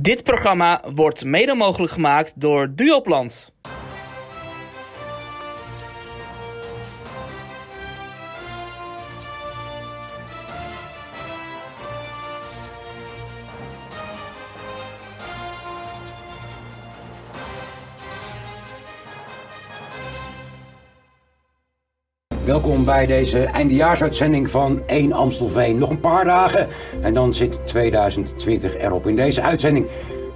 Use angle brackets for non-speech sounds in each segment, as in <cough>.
Dit programma wordt mede mogelijk gemaakt door Duopland. Welkom bij deze eindejaarsuitzending van 1 Amstelveen. Nog een paar dagen en dan zit 2020 erop. In deze uitzending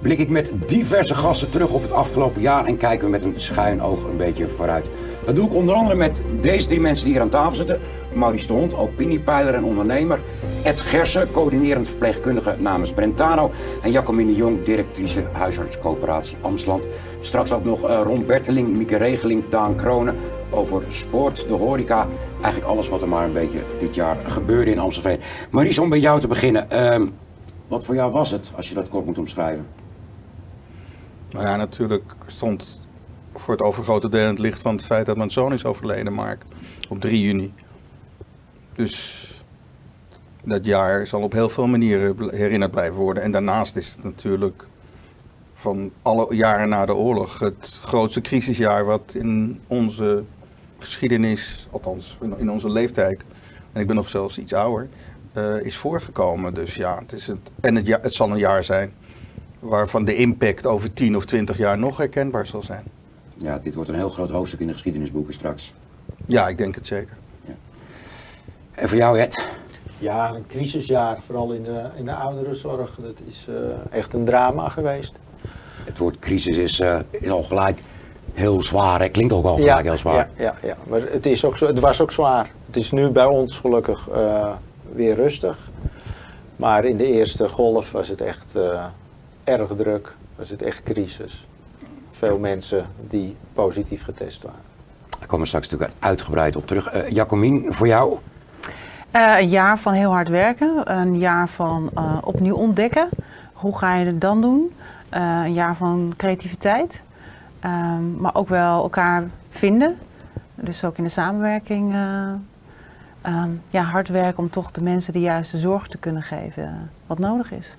blik ik met diverse gasten terug op het afgelopen jaar en kijken we met een schuin oog een beetje vooruit. Dat doe ik onder andere met deze drie mensen die hier aan tafel zitten. Maurice de Hond, opiniepeiler en ondernemer. Ed Gersen, coördinerend verpleegkundige namens Brentano. En Jacomine Jong, directrice huisartscoöperatie Amstland. Straks ook nog uh, Ron Berteling, Mieke Regeling, Daan Kronen over sport, de horeca. Eigenlijk alles wat er maar een beetje dit jaar gebeurde in Amstelveen. Maurice, om bij jou te beginnen. Uh, wat voor jou was het, als je dat kort moet omschrijven? Nou ja, natuurlijk stond voor het overgrote deel in het licht van het feit dat mijn zoon is overleden, Mark, op 3 juni. Dus dat jaar zal op heel veel manieren herinnerd blijven worden. En daarnaast is het natuurlijk van alle jaren na de oorlog het grootste crisisjaar wat in onze geschiedenis, althans in onze leeftijd, en ik ben nog zelfs iets ouder, uh, is voorgekomen. Dus ja, het is het, en het, het zal een jaar zijn waarvan de impact over 10 of 20 jaar nog herkenbaar zal zijn. Ja, dit wordt een heel groot hoofdstuk in de geschiedenisboeken straks. Ja, ik denk het zeker. Ja. En voor jou, Ed? Ja, een crisisjaar, vooral in de, in de ouderenzorg. Dat is uh, echt een drama geweest. Het woord crisis is, uh, is al gelijk heel zwaar. Het klinkt ook al gelijk heel zwaar. Ja, ja, ja, maar het, is ook zo, het was ook zwaar. Het is nu bij ons gelukkig uh, weer rustig. Maar in de eerste golf was het echt uh, erg druk. Was het echt crisis. Veel mensen die positief getest waren. Daar komen we straks natuurlijk uitgebreid op terug. Uh, Jacomien, voor jou? Uh, een jaar van heel hard werken. Een jaar van uh, opnieuw ontdekken. Hoe ga je het dan doen? een jaar van creativiteit. Um, maar ook wel elkaar vinden. Dus ook in de samenwerking. Um, ja, hard werken om toch de mensen de juiste zorg te kunnen geven wat nodig is.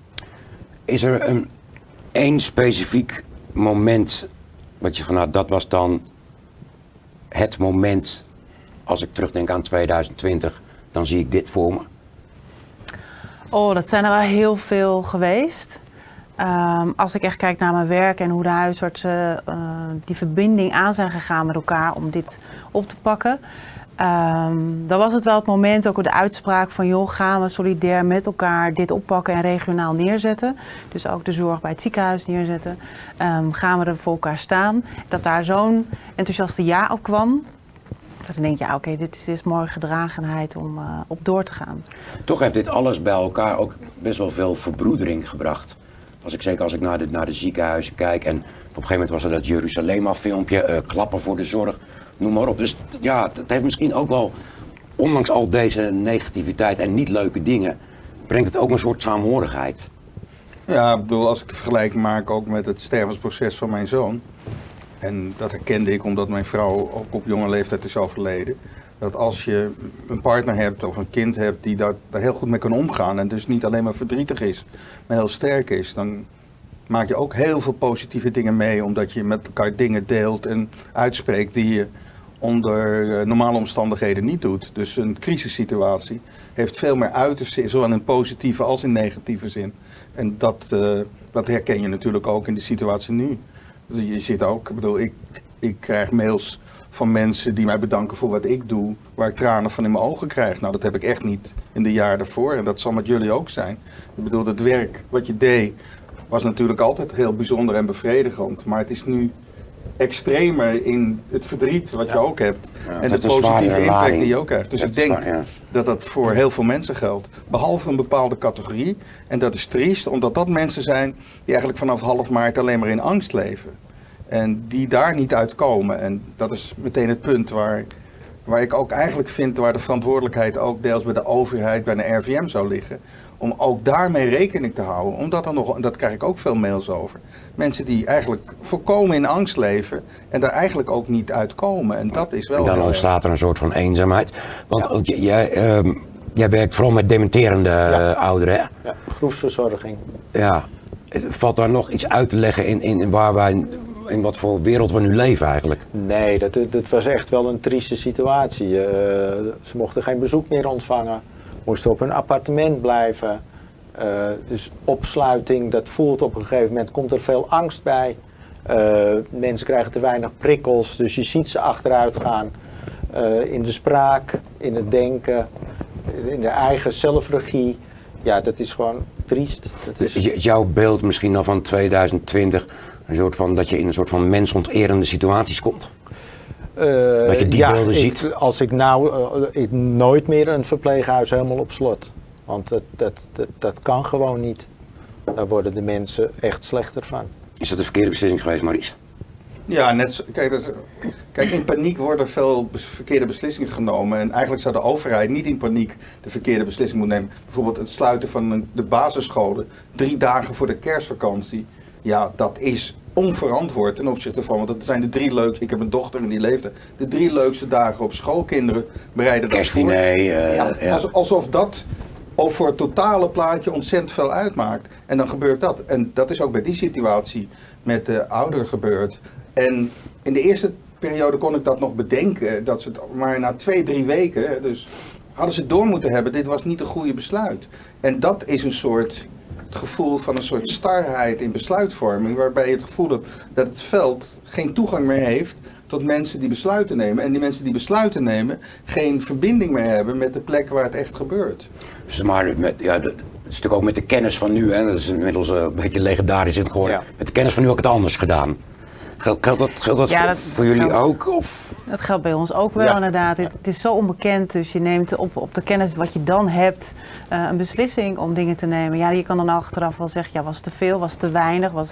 Is er een één specifiek moment wat je van nou, dat was dan het moment als ik terugdenk aan 2020, dan zie ik dit voor me? Oh, dat zijn er wel heel veel geweest. Um, als ik echt kijk naar mijn werk en hoe de huisartsen uh, die verbinding aan zijn gegaan met elkaar om dit op te pakken. Um, dan was het wel het moment, ook de uitspraak van joh, gaan we solidair met elkaar dit oppakken en regionaal neerzetten. Dus ook de zorg bij het ziekenhuis neerzetten. Um, gaan we er voor elkaar staan. Dat daar zo'n enthousiaste ja op kwam. Dat dan denk je, ja, oké, dit is, is mooie gedragenheid om uh, op door te gaan. Toch heeft dit alles bij elkaar ook best wel veel verbroedering gebracht. Als ik zeker als ik naar de, naar de ziekenhuizen kijk en op een gegeven moment was er dat Jeruzalem filmpje, uh, klappen voor de zorg noem maar op. Dus ja, het heeft misschien ook wel, ondanks al deze negativiteit en niet leuke dingen, brengt het ook een soort saamhorigheid. Ja, ik bedoel, als ik de vergelijking maak ook met het stervensproces van mijn zoon. En dat herkende ik omdat mijn vrouw ook op jonge leeftijd is overleden. Dat als je een partner hebt of een kind hebt die daar, daar heel goed mee kan omgaan. En dus niet alleen maar verdrietig is, maar heel sterk is. Dan maak je ook heel veel positieve dingen mee. Omdat je met elkaar dingen deelt en uitspreekt die je onder uh, normale omstandigheden niet doet. Dus een crisissituatie heeft veel meer uitersten, zowel in positieve als in negatieve zin. En dat, uh, dat herken je natuurlijk ook in de situatie nu. Je zit ook, ik bedoel, ik, ik krijg mails van mensen die mij bedanken voor wat ik doe, waar ik tranen van in mijn ogen krijg. Nou, dat heb ik echt niet in de jaren daarvoor en dat zal met jullie ook zijn. Ik bedoel, het werk wat je deed was natuurlijk altijd heel bijzonder en bevredigend, maar het is nu extremer in het verdriet wat ja. je ook hebt. Ja, en de positieve impact die je ook krijgt. Dus dat ik denk waar, ja. dat dat voor heel veel mensen geldt. Behalve een bepaalde categorie. En dat is triest, omdat dat mensen zijn die eigenlijk vanaf half maart alleen maar in angst leven. En die daar niet uitkomen. En dat is meteen het punt waar, waar ik ook eigenlijk vind waar de verantwoordelijkheid ook deels bij de overheid, bij de RVM zou liggen om ook daarmee rekening te houden. Omdat er nog, en dat krijg ik ook veel mails over, mensen die eigenlijk volkomen in angst leven en daar eigenlijk ook niet uitkomen. En dat is wel. En dan ontstaat er een soort van eenzaamheid. Want ja. jij, um, jij werkt vooral met dementerende ja. ouderen, hè? Ja, groepsverzorging. Ja. Valt daar nog iets uit te leggen in, in, waar wij, in wat voor wereld we nu leven eigenlijk? Nee, dat, dat was echt wel een trieste situatie. Eh, ze mochten geen bezoek meer ontvangen, moesten op hun appartement blijven. Uh, dus opsluiting, dat voelt op een gegeven moment, komt er veel angst bij. Uh, mensen krijgen te weinig prikkels, dus je ziet ze achteruit gaan. in de spraak, in het denken, in de eigen zelfregie. Ja, dat is gewoon triest. Dat is... Jouw beeld misschien al van 2020, een soort van, dat je in een soort van mensonterende situaties komt? Uh, dat je die ja, beelden ik, ziet? Als ik nou uh, ik, nooit meer een verpleeghuis helemaal op slot. Want dat, dat, dat, dat kan gewoon niet. Daar worden de mensen echt slechter van. Is dat de verkeerde beslissing geweest, Maries? Ja, net zo, kijk, dat, kijk, in paniek worden veel verkeerde beslissingen genomen. En eigenlijk zou de overheid niet in paniek de verkeerde beslissing moeten nemen. Bijvoorbeeld het sluiten van de basisscholen drie dagen voor de kerstvakantie. Ja, dat is onverantwoord ten opzichte van, want dat zijn de drie leukste, ik heb een dochter in die leeftijd, de drie leukste dagen op school. Kinderen bereiden dat voor. Uh, ja, Alsof dat over het totale plaatje ontzettend veel uitmaakt. En dan gebeurt dat. En dat is ook bij die situatie met de ouderen gebeurd. En in de eerste periode kon ik dat nog bedenken, dat ze het maar na twee, drie weken, dus hadden ze door moeten hebben, dit was niet een goede besluit. En dat is een soort het gevoel van een soort starheid in besluitvorming, waarbij je het gevoel hebt dat het veld geen toegang meer heeft tot mensen die besluiten nemen. En die mensen die besluiten nemen geen verbinding meer hebben met de plek waar het echt gebeurt. Dus maar met, ja, het is natuurlijk ook met de kennis van nu, hè, dat is inmiddels een beetje legendarisch in geworden. Met de kennis van nu ook het anders gedaan. Geldt, geldt dat, geldt dat, voor, jullie ook? Of? Dat geldt bij ons ook wel inderdaad. Het, het, is zo onbekend, dus je neemt op, op de kennis wat je dan hebt uh, een beslissing om dingen te nemen. Ja, je kan dan achteraf wel zeggen, ja, was het te veel, was het te weinig, was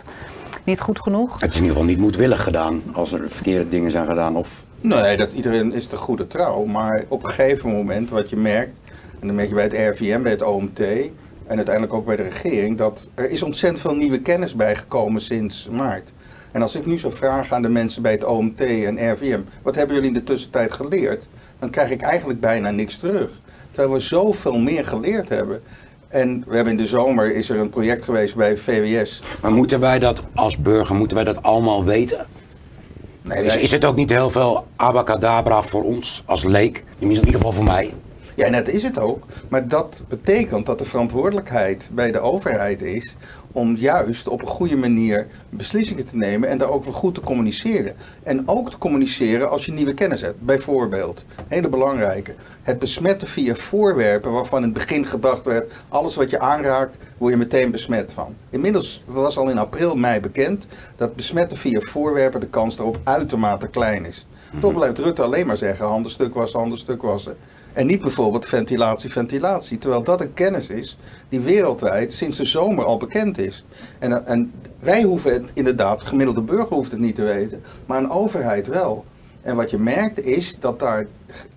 niet goed genoeg? Het is in ieder geval niet moedwillig gedaan als er verkeerde dingen zijn gedaan. Of... Nee, dat, iedereen is de goede trouw. Maar op een gegeven moment wat je merkt, en dan merk je bij het RVM, bij het OMT en uiteindelijk ook bij de regering, dat er is ontzettend veel nieuwe kennis bijgekomen sinds maart. En als ik nu zou vragen aan de mensen bij het OMT en RVM, wat hebben jullie in de tussentijd geleerd? Dan krijg ik eigenlijk bijna niks terug. Terwijl we zoveel meer geleerd hebben. En we hebben in de zomer is er een project geweest bij VWS. Maar moeten wij dat als burger, moeten wij dat allemaal weten? Nee, is, is het ook niet heel veel abacadabra voor ons als leek? In ieder geval voor mij. Ja, en dat is het ook. Maar dat betekent dat de verantwoordelijkheid bij de overheid is om juist op een goede manier beslissingen te nemen en daar ook weer goed te communiceren. En ook te communiceren als je nieuwe kennis hebt. Bijvoorbeeld, hele belangrijke, het besmetten via voorwerpen waarvan in het begin gedacht werd, alles wat je aanraakt, word je meteen besmet van. Inmiddels, was al in april, mei bekend, dat besmetten via voorwerpen de kans daarop uitermate klein is. Toch blijft Rutte alleen maar zeggen, handen stuk wassen, handen stuk wassen. En niet bijvoorbeeld ventilatie, ventilatie. Terwijl dat een kennis is die wereldwijd sinds de zomer al bekend is. En, en wij hoeven het inderdaad, de gemiddelde burger hoeft het niet te weten, maar een overheid wel. En wat je merkt is dat daar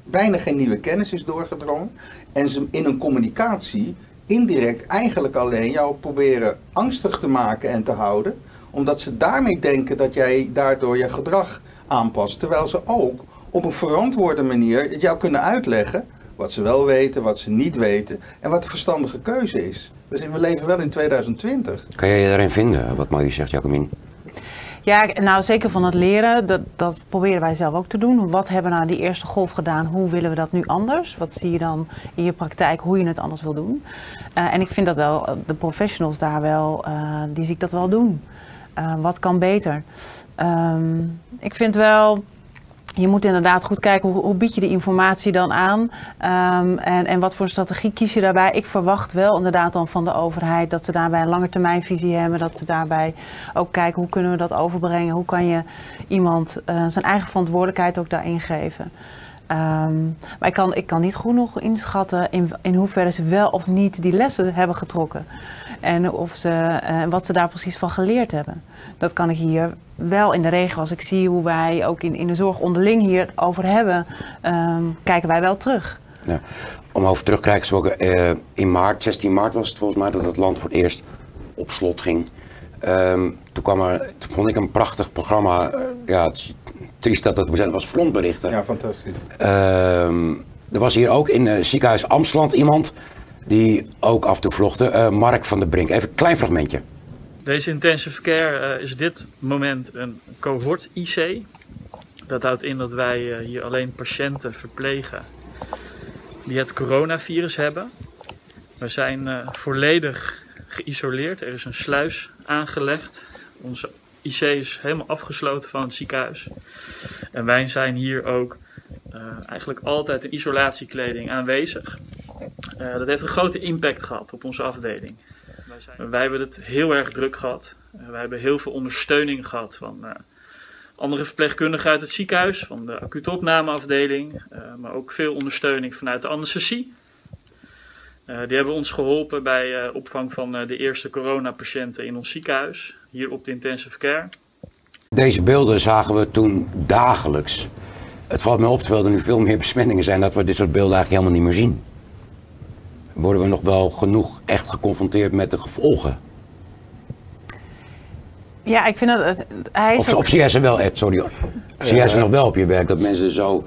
bijna geen nieuwe kennis is doorgedrongen. En ze in een communicatie indirect eigenlijk alleen jou proberen angstig te maken en te houden. Omdat ze daarmee denken dat jij daardoor je gedrag aanpast. Terwijl ze ook op een verantwoorde manier jou kunnen uitleggen wat ze wel weten, wat ze niet weten en wat de verstandige keuze is. Dus we leven wel in 2020. Kan jij je daarin vinden, wat Marie zegt, Jacomien? Ja, nou zeker van het leren, dat, dat proberen wij zelf ook te doen. Wat hebben we nou die eerste golf gedaan? Hoe willen we dat nu anders? Wat zie je dan in je praktijk hoe je het anders wil doen? Uh, en ik vind dat wel, de professionals daar wel, uh, die zie ik dat wel doen. Uh, wat kan beter? Um, ik vind wel, je moet inderdaad goed kijken hoe, bied je de informatie dan aan um, en, en wat voor strategie kies je daarbij. Ik verwacht wel inderdaad dan van de overheid dat ze daarbij een langetermijnvisie hebben. Dat ze daarbij ook kijken hoe kunnen we dat overbrengen. Hoe kan je iemand uh, zijn eigen verantwoordelijkheid ook daarin geven. Um, maar ik kan, ik kan niet genoeg inschatten in, in hoeverre ze wel of niet die lessen hebben getrokken. En of ze, uh, wat ze daar precies van geleerd hebben. Dat kan ik hier wel in de regio, als ik zie hoe wij ook in, in de zorg onderling hierover hebben, um, kijken wij wel terug. Ja. Om over terug te krijgen uh, in maart, 16 maart was het volgens mij, dat het land voor het eerst op slot ging. Um, toen kwam er, toen vond ik een prachtig programma. Ja, het is triest dat het bezet was, frontberichten. Ja, fantastisch. Um, er was hier ook in uh, ziekenhuis Amstland iemand die ook af en toe vlogde. Uh, Mark van der Brink. Even een klein fragmentje. Deze intensive care uh, is dit moment een cohort IC. Dat houdt in dat wij uh, hier alleen patiënten verplegen die het coronavirus hebben. We zijn volledig geïsoleerd. Er is een sluis aangelegd. Onze IC is helemaal afgesloten van het ziekenhuis. En wij zijn hier ook eigenlijk altijd in isolatiekleding aanwezig. Uh, dat heeft een grote impact gehad op onze afdeling. Wij, zijn... wij hebben het heel erg druk gehad. Uh, wij hebben heel veel ondersteuning gehad van andere verpleegkundigen uit het ziekenhuis, van de acute opnameafdeling, maar ook veel ondersteuning vanuit de anesthesie. die hebben ons geholpen bij opvang van de eerste coronapatiënten in ons ziekenhuis, hier op de intensive care. Deze beelden zagen we toen dagelijks. Het valt me op, terwijl er nu veel meer <laughs> besmettingen zijn, dat we dit soort beelden eigenlijk helemaal niet meer zien. Worden we nog wel genoeg echt geconfronteerd met de gevolgen? Ja, ik vind dat... Hij is of, of zie jij ze wel, Ed, sorry. Zie jij ze nog wel op je werk, dat mensen zo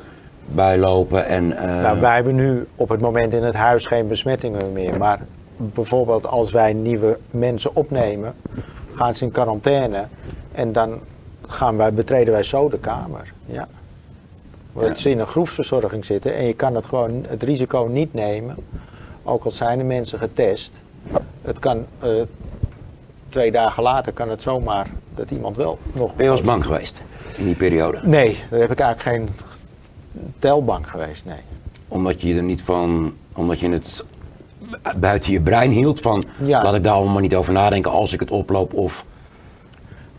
bijlopen en... Uh... Nou, wij hebben nu op het moment in het huis geen besmettingen meer. Maar bijvoorbeeld als wij nieuwe mensen opnemen, gaan ze in quarantaine. En dan gaan wij, betreden wij zo de kamer. Ja. Want ze in een groepsverzorging zitten en je kan het gewoon het risico niet nemen, ook al zijn de mensen getest. Het kan uh, twee dagen later kan het zomaar dat iemand wel nog. Ben je eens bang geweest in die periode? Nee, daar heb ik eigenlijk geen telbang geweest, nee. Omdat je er niet van, omdat je het buiten je brein hield van ja. laat ik daar allemaal niet over nadenken als ik het oploop of.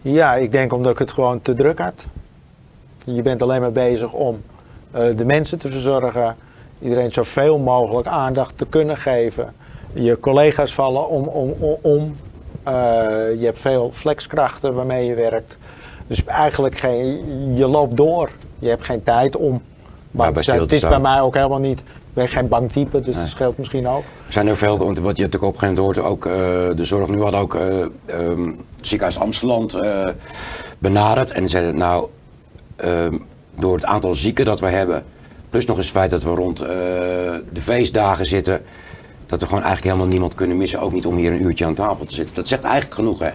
Ja, ik denk omdat ik het gewoon te druk had. Je bent alleen maar bezig om uh, de mensen te verzorgen, iedereen zoveel mogelijk aandacht te kunnen geven. Je collega's vallen om. om, om, om. Uh, je hebt veel flexkrachten waarmee je werkt. Dus eigenlijk geen, je loopt door. Je hebt geen tijd om. Ja, bij het is bij mij ook helemaal niet. Ik ben geen banktype, dus nee. dat scheelt misschien ook. Zijn er veel, want wat je natuurlijk op een gegeven moment hoort, ook uh, de zorg nu had ook uh, um, ziekenhuis Amsterdam benaderd. En zeiden nou, um, door het aantal zieken dat we hebben, plus nog eens het feit dat we rond de feestdagen zitten, dat we gewoon eigenlijk helemaal niemand kunnen missen, ook niet om hier een uurtje aan tafel te zitten. Dat zegt eigenlijk genoeg, hè?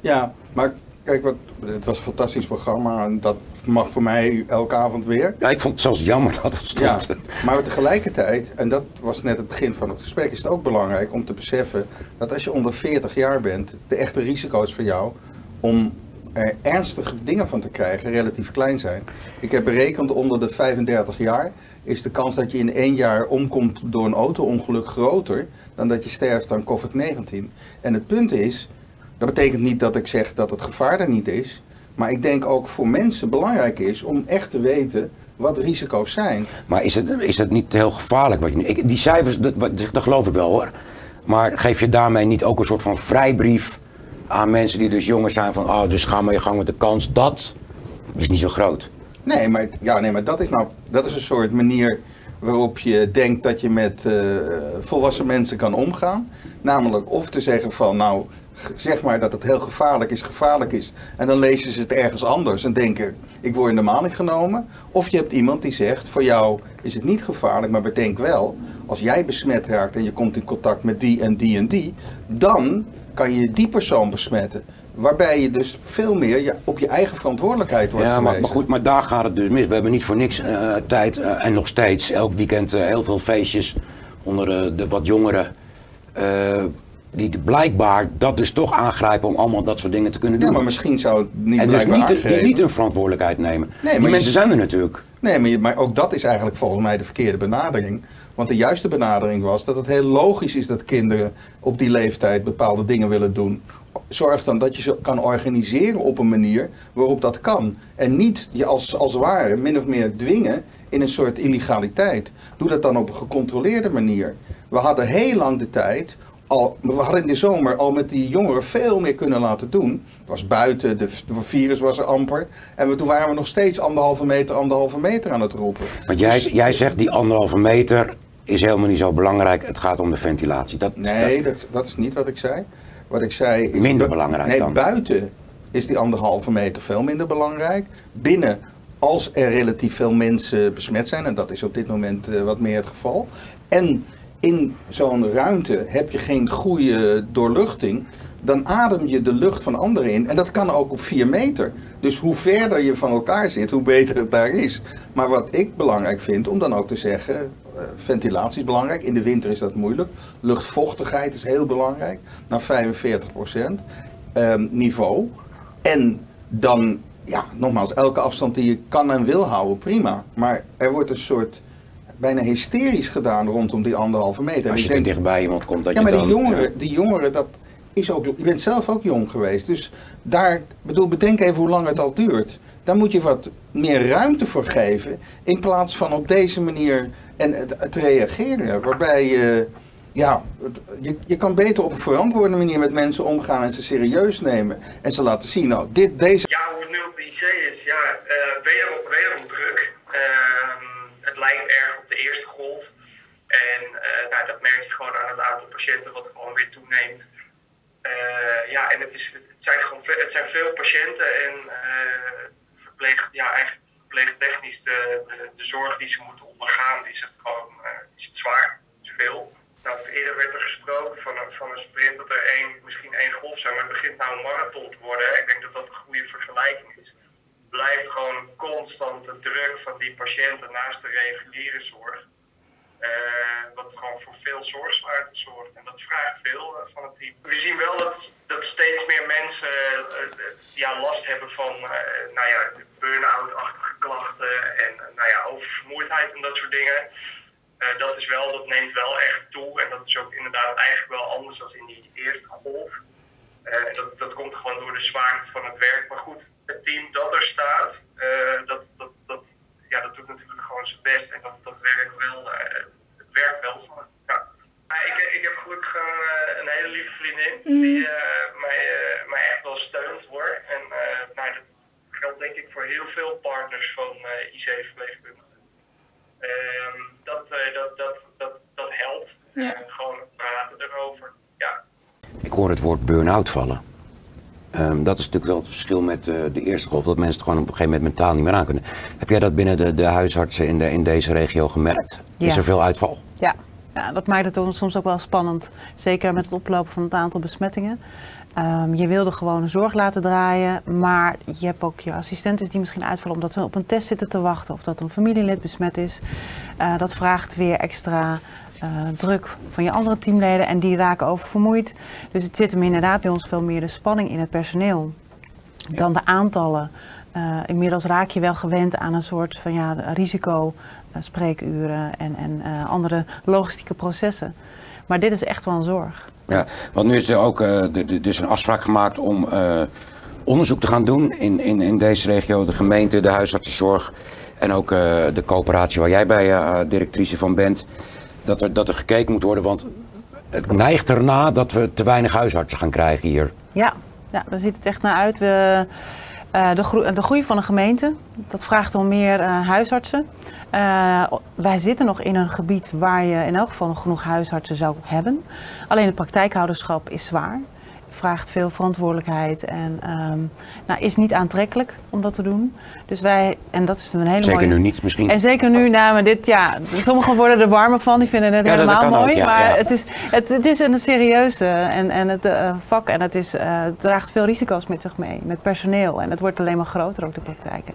Ja, maar kijk, wat, het was een fantastisch programma en dat mag voor mij elke avond weer. Ja, ik vond het zelfs jammer dat het stond. Ja, maar tegelijkertijd, en dat was net het begin van het gesprek, is het ook belangrijk om te beseffen dat als je onder 40 jaar bent, de echte risico's voor jou om er ernstige dingen van te krijgen relatief klein zijn. Ik heb berekend onder de 35 jaar is de kans dat je in één jaar omkomt door een auto-ongeluk groter dan dat je sterft aan COVID-19. En het punt is, dat betekent niet dat ik zeg dat het gevaar er niet is. Maar ik denk ook voor mensen belangrijk is om echt te weten wat risico's zijn. Maar is het, is het niet heel gevaarlijk? Wat je ik, die cijfers, dat, dat geloof ik wel hoor. Maar geef je daarmee niet ook een soort van vrijbrief aan mensen die dus jonger zijn van... oh, dus ga maar je gang met de kans dat is niet zo groot. Nee, maar, ja, nee, maar dat, is nou, dat is een soort manier waarop je denkt dat je met uh, volwassen mensen kan omgaan. Namelijk of te zeggen van nou, zeg maar dat het heel gevaarlijk is, gevaarlijk is. En dan lezen ze het ergens anders en denken, ik word in de maling genomen. Of je hebt iemand die zegt, voor jou is het niet gevaarlijk, maar bedenk wel, als jij besmet raakt en je komt in contact met die en die en die, dan kan je die persoon besmetten. Waarbij je dus veel meer op je eigen verantwoordelijkheid wordt Ja, maar, maar goed, maar daar gaat het dus mis. We hebben niet voor niks uh, tijd uh, en nog steeds elk weekend uh, heel veel feestjes onder de, de wat jongeren die blijkbaar dat dus toch aangrijpen om allemaal dat soort dingen te kunnen doen. Ja, maar misschien zou het niet en dus niet, die niet hun verantwoordelijkheid nemen. Nee, die mensen je, zijn er natuurlijk. Nee, maar, ook dat is eigenlijk volgens mij de verkeerde benadering. Want de juiste benadering was dat het heel logisch is dat kinderen op die leeftijd bepaalde dingen willen doen. Zorg dan dat je ze kan organiseren op een manier waarop dat kan. En niet je als, als ware min of meer dwingen in een soort illegaliteit. Doe dat dan op een gecontroleerde manier. We hadden heel lang de tijd al, we hadden in de zomer al met die jongeren veel meer kunnen laten doen. Het was buiten, de, de virus was er amper. En we, toen waren we nog steeds anderhalve meter, anderhalve meter aan het roepen. Want jij, dus, jij zegt die anderhalve meter is helemaal niet zo belangrijk. Het gaat om de ventilatie. Dat, nee, dat, dat is niet wat ik zei. Wat ik zei is minder belangrijk nee, dan. buiten is die anderhalve meter veel minder belangrijk. Binnen als er relatief veel mensen besmet zijn, en dat is op dit moment uh, wat meer het geval. En in zo'n ruimte heb je geen goede doorluchting. dan adem je de lucht van anderen in. En dat kan ook op 4 meter. Dus hoe verder je van elkaar zit, hoe beter het daar is. Maar wat ik belangrijk vind, om dan ook te zeggen, eh, ventilatie is belangrijk. In de winter is dat moeilijk. Luchtvochtigheid is heel belangrijk, naar 45% ehm, niveau. En dan, ja, nogmaals, elke afstand die je kan en wil houden, prima. Maar er wordt een soort bijna hysterisch gedaan rondom die anderhalve meter. En Als je denk- dichtbij iemand komt, dat ja, je maar dan... die jongeren, die jongeren, dat is ook. Je bent zelf ook jong geweest. Dus daar, bedoel, bedenk even hoe lang het al duurt. Daar moet je wat meer ruimte voor geven. In plaats van op deze manier en het, het reageren. Waarbij je. Ja, je, je kan beter op een verantwoorde manier met mensen omgaan en ze serieus nemen. En ze laten zien, nou, dit, deze Ja, hoe het nu op de IC is, ja, eh wederom, wederom druk. Ehm, het lijkt erg op de eerste golf. En eh, nou, dat merk je gewoon aan het aantal patiënten wat gewoon weer toeneemt. Eh, ja, en het, is, het, zijn gewoon het zijn veel patiënten en eh, verpleeg, ja, eigenlijk verpleegtechnisch de, de, zorg die ze moeten ondergaan, is het gewoon is het zwaar. Het is veel. Nou, eerder werd er gesproken van een, van een sprint dat er één, misschien één golf zou, maar het begint nou een marathon te worden. Ik denk dat dat een goede vergelijking is. Blijft gewoon constant de druk van die patiënten naast de reguliere zorg. eh, wat gewoon voor veel zorgzwaarte zorgt. En dat vraagt veel eh, van het team. We zien wel dat, dat steeds meer mensen eh, ja, last hebben van nou ja, burn-out-achtige klachten en nou ja, oververmoeidheid en dat soort dingen. Dat is wel, dat neemt wel echt toe. En dat is ook inderdaad eigenlijk wel anders dan in die eerste golf. Eh, en dat, dat komt gewoon door de zwaarte van het werk. Maar goed, het team dat er staat, eh, dat, dat, dat, ja, dat doet natuurlijk gewoon zijn best. En dat, dat werkt wel. eh, het werkt wel. Ja. Ik, ik heb gelukkig een, eh, een hele lieve vriendin die eh, mij, eh, mij echt wel steunt hoor. En eh, nou, dat geldt denk ik voor heel veel partners van eh IC-verpleegkundigen. Ehm, dat, eh, dat, dat, dat, dat helpt. Ja. Gewoon praten erover. Ja. Ik hoor het woord burn-out vallen. Ehm, dat is natuurlijk wel het verschil met eh, de eerste golf, dat mensen het gewoon op een gegeven moment mentaal niet meer aan kunnen. Heb jij dat binnen de, de huisartsen in, de, in deze regio gemerkt? Is er veel uitval? Ja. ja, dat maakt het soms ook wel spannend. Zeker met het oplopen van het aantal besmettingen. Ehm, je wilde gewoon zorg laten draaien, maar je hebt ook je assistenten die misschien uitvallen omdat ze op een test zitten te wachten of dat een familielid besmet is. Eh, dat vraagt weer extra eh, druk van je andere teamleden en die raken oververmoeid. Dus het zit hem inderdaad bij ons veel meer de spanning in het personeel dan de aantallen. Eh, inmiddels raak je wel gewend aan een soort van ja, risico, eh, en, andere logistieke processen. Maar dit is echt wel een zorg. Ja, want nu is er ook dus een afspraak gemaakt om onderzoek te gaan doen in, in, in deze regio. De gemeente, de huisartsenzorg en ook de coöperatie waar jij bij directrice van bent. Dat er, dat er gekeken moet worden, want het neigt erna dat we te weinig huisartsen gaan krijgen hier. Ja, ja daar ziet het echt naar uit. We, eh, de, groei, van een gemeente, dat vraagt om meer eh, huisartsen. Eh, wij zitten nog in een gebied waar je in elk geval nog genoeg huisartsen zou hebben. Alleen het praktijkhouderschap is zwaar. Vraagt veel verantwoordelijkheid en ehm, nou, is niet aantrekkelijk om dat te doen. Dus wij, en dat is een hele Zeker mooie... nu niet misschien. En zeker nu, nou, maar dit, ja, sommigen worden er warmer van, die vinden het Ja, helemaal ook, mooi. ja, maar ja. Het, is, het, het is een serieuze en, en het eh, vak en het, is, eh, het draagt veel risico's met zich mee, met personeel. En het wordt alleen maar groter, ook de praktijken.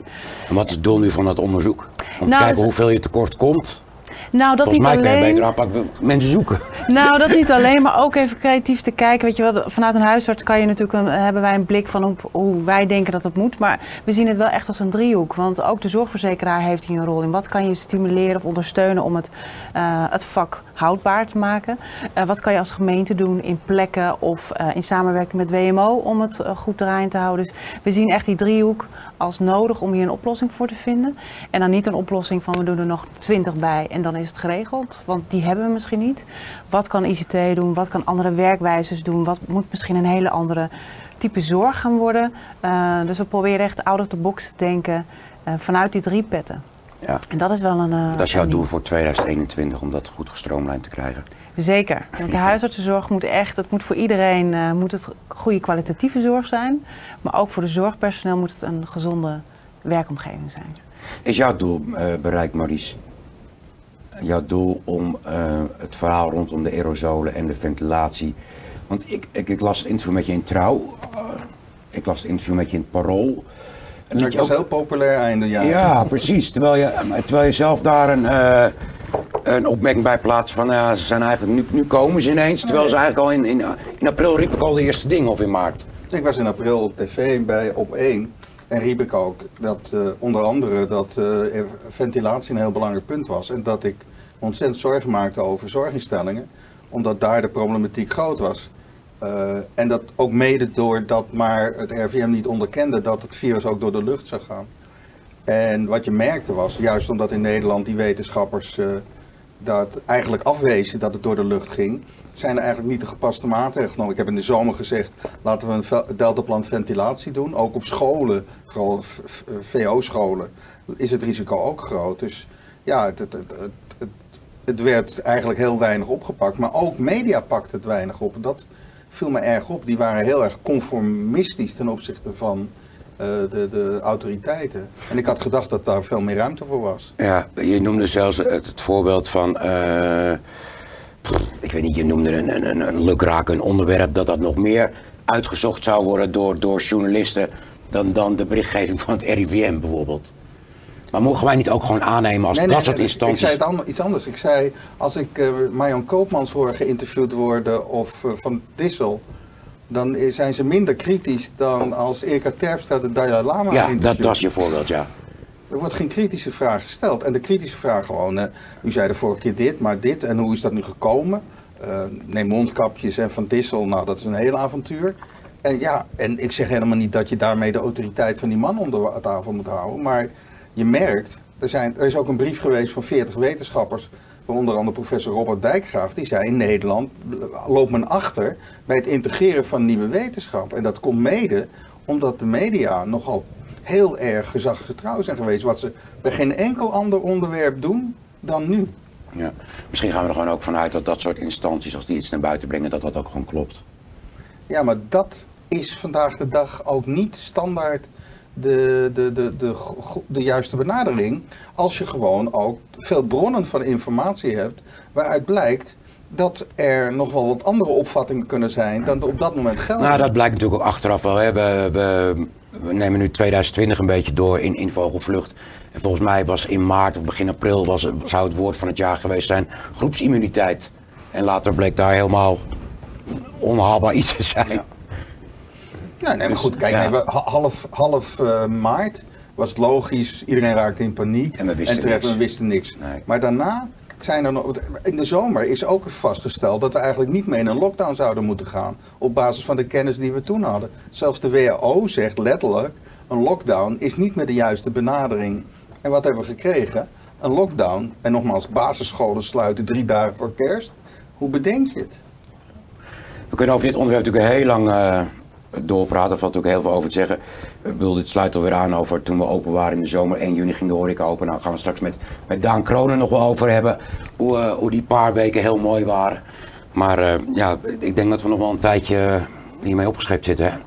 En wat is het doel nu van dat onderzoek? Om te Nou, kijken dus- hoeveel je tekort komt. Nou, dat Volgens niet mij kun je alleen. beter aanpakken, mensen zoeken. Nou, dat niet <laughs> alleen, maar ook even creatief te kijken. Weet je wel, vanuit een huisarts kan je natuurlijk een, hebben wij een blik van hoe, hoe wij denken dat het moet. Maar we zien het wel echt als een driehoek. Want ook de zorgverzekeraar heeft hier een rol in. Wat kan je stimuleren of ondersteunen om het, eh, het vak houdbaar te maken? Eh, wat kan je als gemeente doen in plekken of eh, in samenwerking met WMO om het eh, goed draaiend te houden? Dus we zien echt die driehoek als nodig om hier een oplossing voor te vinden. En dan niet een oplossing van we doen er nog twintig bij en dan is het geregeld. Want die hebben we misschien niet. Wat kan ICT doen? Wat kan andere werkwijzes doen? Wat moet misschien een hele andere type zorg gaan worden? Dus we proberen echt out of the box te denken vanuit die drie petten. Ja. En dat is wel een. eh, Dat is jouw een- doel voor 2021 om dat goed gestroomlijnd te krijgen. Zeker. Want de <laughs> huisartsenzorg moet echt, het moet voor iedereen eh, moet het goede kwalitatieve zorg zijn. Maar ook voor de zorgpersoneel moet het een gezonde werkomgeving zijn. Is jouw doel eh, bereikt, Maurice? Jouw doel om het verhaal rondom de aerosolen en de ventilatie Want ik, ik, ik las het interview met je in Trouw. ik las het interview met je in het Parool. En Dat was ook- heel populair einde jaren. Ja, precies. Terwijl je, maar terwijl je zelf daar een, eh, een opmerking bij plaatst van ja, ze zijn eigenlijk, nu, nu komen ze ineens. Terwijl ze eigenlijk al in, in, in april riep ik al de eerste dingen of in maart. Ik was in april op tv bij Op 1 en riep ik ook dat eh, onder andere dat eh, ventilatie een heel belangrijk punt was. En dat ik ontzettend zorgen maakte over zorginstellingen, omdat daar de problematiek groot was. Eh, en dat ook mede doordat maar het RVM niet onderkende dat het virus ook door de lucht zou gaan. En wat je merkte was, juist omdat in Nederland die wetenschappers eh, dat eigenlijk afwezen dat het door de lucht ging, zijn er eigenlijk niet de gepaste maatregelen genomen. Ik heb in de zomer gezegd, laten we een deltaplan ventilatie doen. Ook op scholen, vooral VO-scholen, is het risico ook groot. Dus ja, het, het, het, het, werd eigenlijk heel weinig opgepakt. Maar ook media pakte het weinig op. Dat viel me erg op. Die waren heel erg conformistisch ten opzichte van eh, de, de autoriteiten. En ik had gedacht dat daar veel meer ruimte voor was. Ja, je noemde zelfs het, voorbeeld van, eh, ik weet niet, je noemde een, een, een, een lukraak, een onderwerp dat dat nog meer uitgezocht zou worden door, door journalisten dan, dan de berichtgeving van het RIVM bijvoorbeeld. Maar mogen wij niet ook gewoon aannemen als Nee, dat soort instanties... Ik zei het ander- iets anders. Ik zei, als ik eh Marion Koopmans hoor geïnterviewd worden of eh, Van Dissel, dan zijn ze minder kritisch dan als Erika Terpstra de Dalai Lama ja, dat, is je voorbeeld, ja. Er wordt geen kritische vraag gesteld. En de kritische vraag gewoon, eh, u zei de vorige keer dit, maar dit, en hoe is dat nu gekomen? Eh, neem mondkapjes en Van Dissel, nou dat is een heel avontuur. En ja, en ik zeg helemaal niet dat je daarmee de autoriteit van die man onder tafel moet houden, maar je merkt, er, zijn, er is ook een brief geweest van 40 wetenschappers, van onder andere professor Robert Dijkgraaf, die zei in Nederland loopt men achter bij het integreren van nieuwe wetenschap. En dat komt mede omdat de media nogal heel erg gezaggetrouw zijn geweest, wat ze bij geen enkel ander onderwerp doen dan nu. ja. Misschien gaan we er gewoon ook vanuit dat dat soort instanties, als die iets naar buiten brengen, dat dat ook gewoon klopt. Ja, maar dat is vandaag de dag ook niet standaard de, de, de, de, de juiste benadering. Als je gewoon ook veel bronnen van informatie hebt waaruit blijkt dat er nog wel wat andere opvattingen kunnen zijn dan op dat moment gelden. Nou, dat blijkt natuurlijk ook achteraf wel. Hè. We, we, we nemen nu 2020 een beetje door in, in vogelvlucht. En volgens mij was in maart of begin april was, zou het woord van het jaar geweest zijn groepsimmuniteit. En later bleek daar helemaal onhaalbaar iets te zijn. Ja, nee, maar goed, kijk, ja. nee, half, half eh, maart was het logisch, iedereen raakte in paniek. En we wisten terecht, niks. we wisten niks. Nee. Maar daarna zijn er nog. In de zomer is ook vastgesteld dat we eigenlijk niet meer in een lockdown zouden moeten gaan. Op basis van de kennis die we toen hadden. Zelfs de WHO zegt letterlijk: een lockdown is niet meer de juiste benadering. En wat hebben we gekregen? Een lockdown. En nogmaals, basisscholen sluiten drie dagen voor kerst. Hoe bedenk je het? We kunnen over dit onderwerp natuurlijk heel lang eh, doorpraten. Er valt natuurlijk heel veel over te zeggen. Ik bedoel, dit sluit alweer aan over toen we open waren in de zomer. 1 juni ging de horeca open. Nou, daar gaan we straks met, met Daan Kronen nog wel over hebben. Hoe, eh, hoe die paar weken heel mooi waren. Maar eh, ja, ik denk dat we nog wel een tijdje hiermee opgescheept zitten. Hè?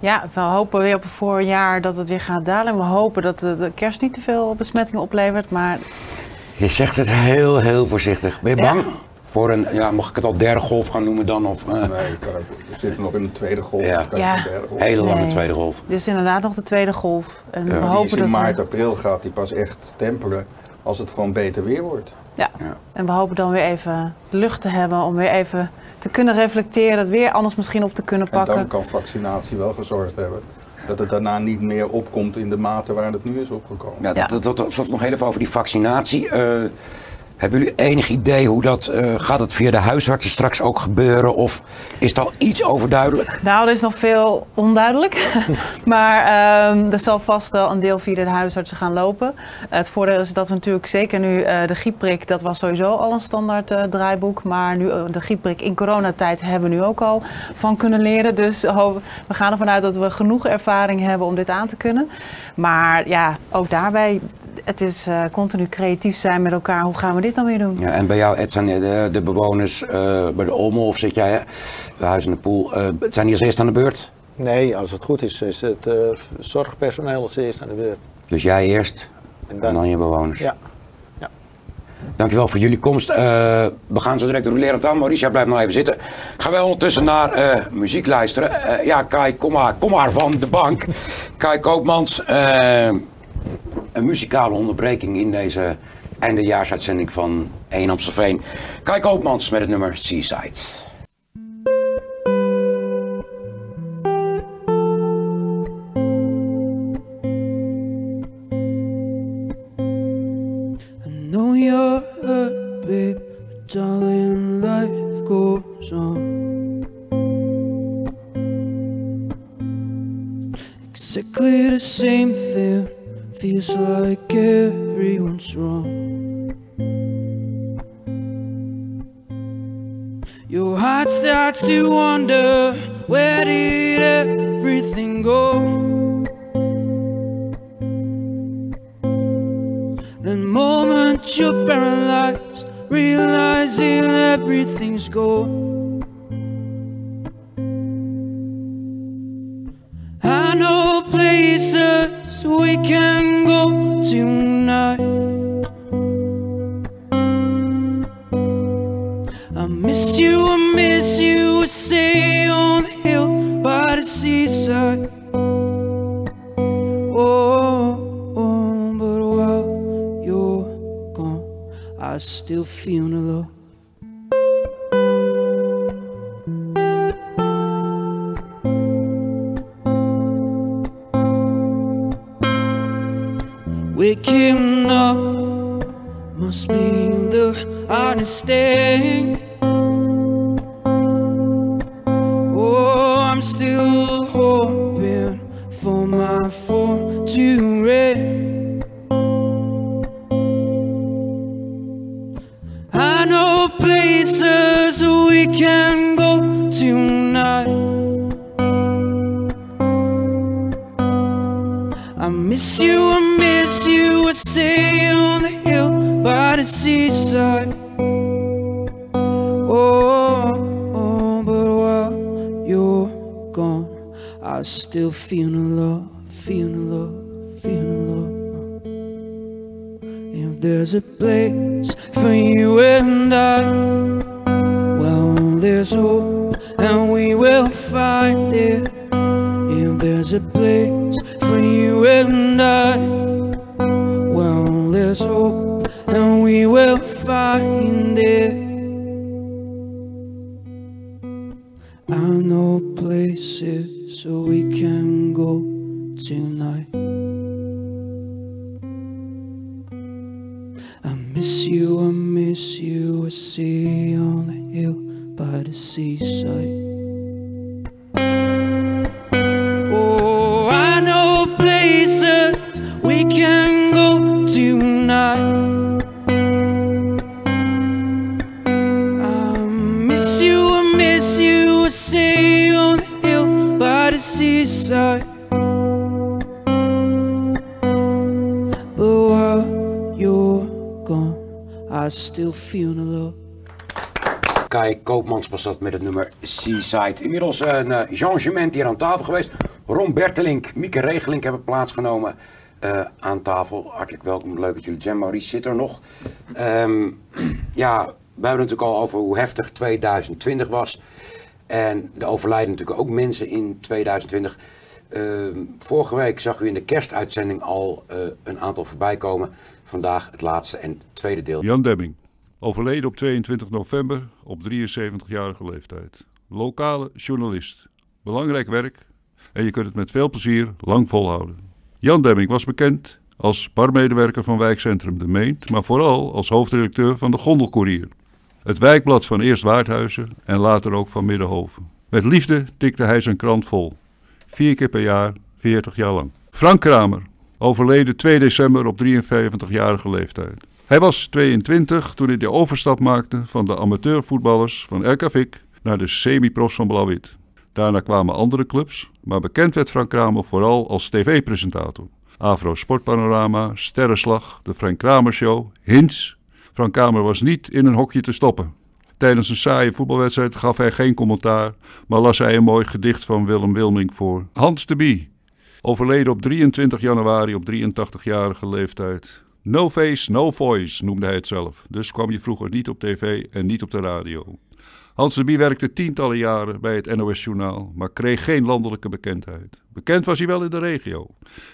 Ja, we hopen weer op het voorjaar dat het weer gaat dalen. En we hopen dat de, de kerst niet te veel besmettingen oplevert. Maar Je zegt het heel, heel voorzichtig. Ben je Ja. Voor een, ja, mag ik het al derde golf gaan noemen dan? Of eh, Nee, we zitten nog in de tweede golf. Ja. kan Ja. in de derde golf. hele lange Nee. tweede golf? dus inderdaad nog de tweede golf. En we Ja, die hopen in dat maart, we, april gaat die pas echt temperen als het gewoon beter weer wordt. ja. Ja. En we hopen dan weer even lucht te hebben om weer even te kunnen reflecteren. Weer anders misschien op te kunnen En dan pakken. kan vaccinatie wel gezorgd hebben dat het daarna niet meer opkomt in de mate waar het nu is opgekomen. Ja, dat, dat, dat nog heel even over die vaccinatie. Eh, hebben jullie enig idee hoe dat, eh, gaat het via de huisartsen straks ook gebeuren? Of is het al iets overduidelijk? Nou, er is nog veel onduidelijk. <laughs> maar ehm, er zal vast wel een deel via de huisartsen gaan lopen. het voordeel is dat we natuurlijk zeker nu eh, de griepprik, dat was sowieso al een standaard eh, draaiboek. Maar nu de griepprik in coronatijd hebben we nu ook al van kunnen leren. Dus we gaan ervan uit dat we genoeg ervaring hebben om dit aan te kunnen. Maar ja, ook daarbij, het is eh, continu creatief zijn met elkaar. Hoe gaan we dit dan weer doen? Ja, en bij jou, Ed, zijn de, de bewoners eh, bij de Olmo, of zit jij, hè? de huis in de poel, eh, zijn die als eerst aan de beurt? Nee, als het goed is, is het eh, zorgpersoneel als eerst aan de beurt. Dus jij eerst En en dan je bewoners. Ja. Dankjewel voor jullie komst. Eh, we gaan zo direct rollerend aan. Mauricia, blijf nog even zitten. Gaan wij ondertussen naar eh, muziek luisteren. Eh, ja, Kai, kom maar, kom maar van de bank. Kai Koopmans, een muzikale onderbreking in deze eindejaarsuitzending van 1 Amstelveen. Kai Koopmans met het nummer Seaside. I on the hill by the seaside. Oh, oh, oh but while you're gone, I still feel the love, feel the love, feel the love. If there's a place for you and I, well, there's hope and we will find it. If there's a place seaside. Oh, I know places we can go tonight. I miss you, I miss you, I you on the hill by the seaside. But while you're gone, I still feel the. Kai Koopmans was dat met het nummer Seaside. Inmiddels een uh, Jean hier aan tafel geweest. Ron Bertelink, Mieke Regeling hebben plaatsgenomen uh, aan tafel. Hartelijk welkom, leuk dat jullie zijn. Maurice zit er nog. Um, ja, we hebben het natuurlijk al over hoe heftig 2020 was. En er overlijden natuurlijk ook mensen in 2020. Uh, ehm, vorige week zag u in de kerstuitzending al uh, een aantal voorbij komen. Vandaag het laatste en tweede deel. Jan Demming, overleden op 22 november op 73-jarige leeftijd. Lokale journalist. Belangrijk werk en je kunt het met veel plezier lang volhouden. Jan Demming was bekend als barmedewerker van wijkcentrum De Meent, maar vooral als hoofdredacteur van de Gondelcourier. Het wijkblad van eerst Waardhuizen en later ook van Middenhoven. Met liefde tikte hij zijn krant vol. Vier keer per jaar, 40 jaar lang. Frank Kramer, overleden 2 december op 53-jarige leeftijd. Hij was 22 toen hij de overstap maakte van de amateurvoetballers van RK Vik naar de semi-profs van Blauw-Wit. Daarna kwamen andere clubs, maar bekend werd Frank Kramer vooral als tv-presentator. Afro Sportpanorama, Sterrenslag, de Frank Kramer Show, Hints. Frank Kramer was niet in een hokje te stoppen. Tijdens een saaie voetbalwedstrijd gaf hij geen commentaar, maar las hij een mooi gedicht van Willem Wilming voor. Hans de Bie, overleden op 23 januari op 83-jarige leeftijd. No face, no voice noemde hij het zelf. Dus kwam je vroeger niet op tv en niet op de radio. Hans de Bie werkte tientallen jaren bij het NOS-journaal, maar kreeg geen landelijke bekendheid. Bekend was hij wel in de regio,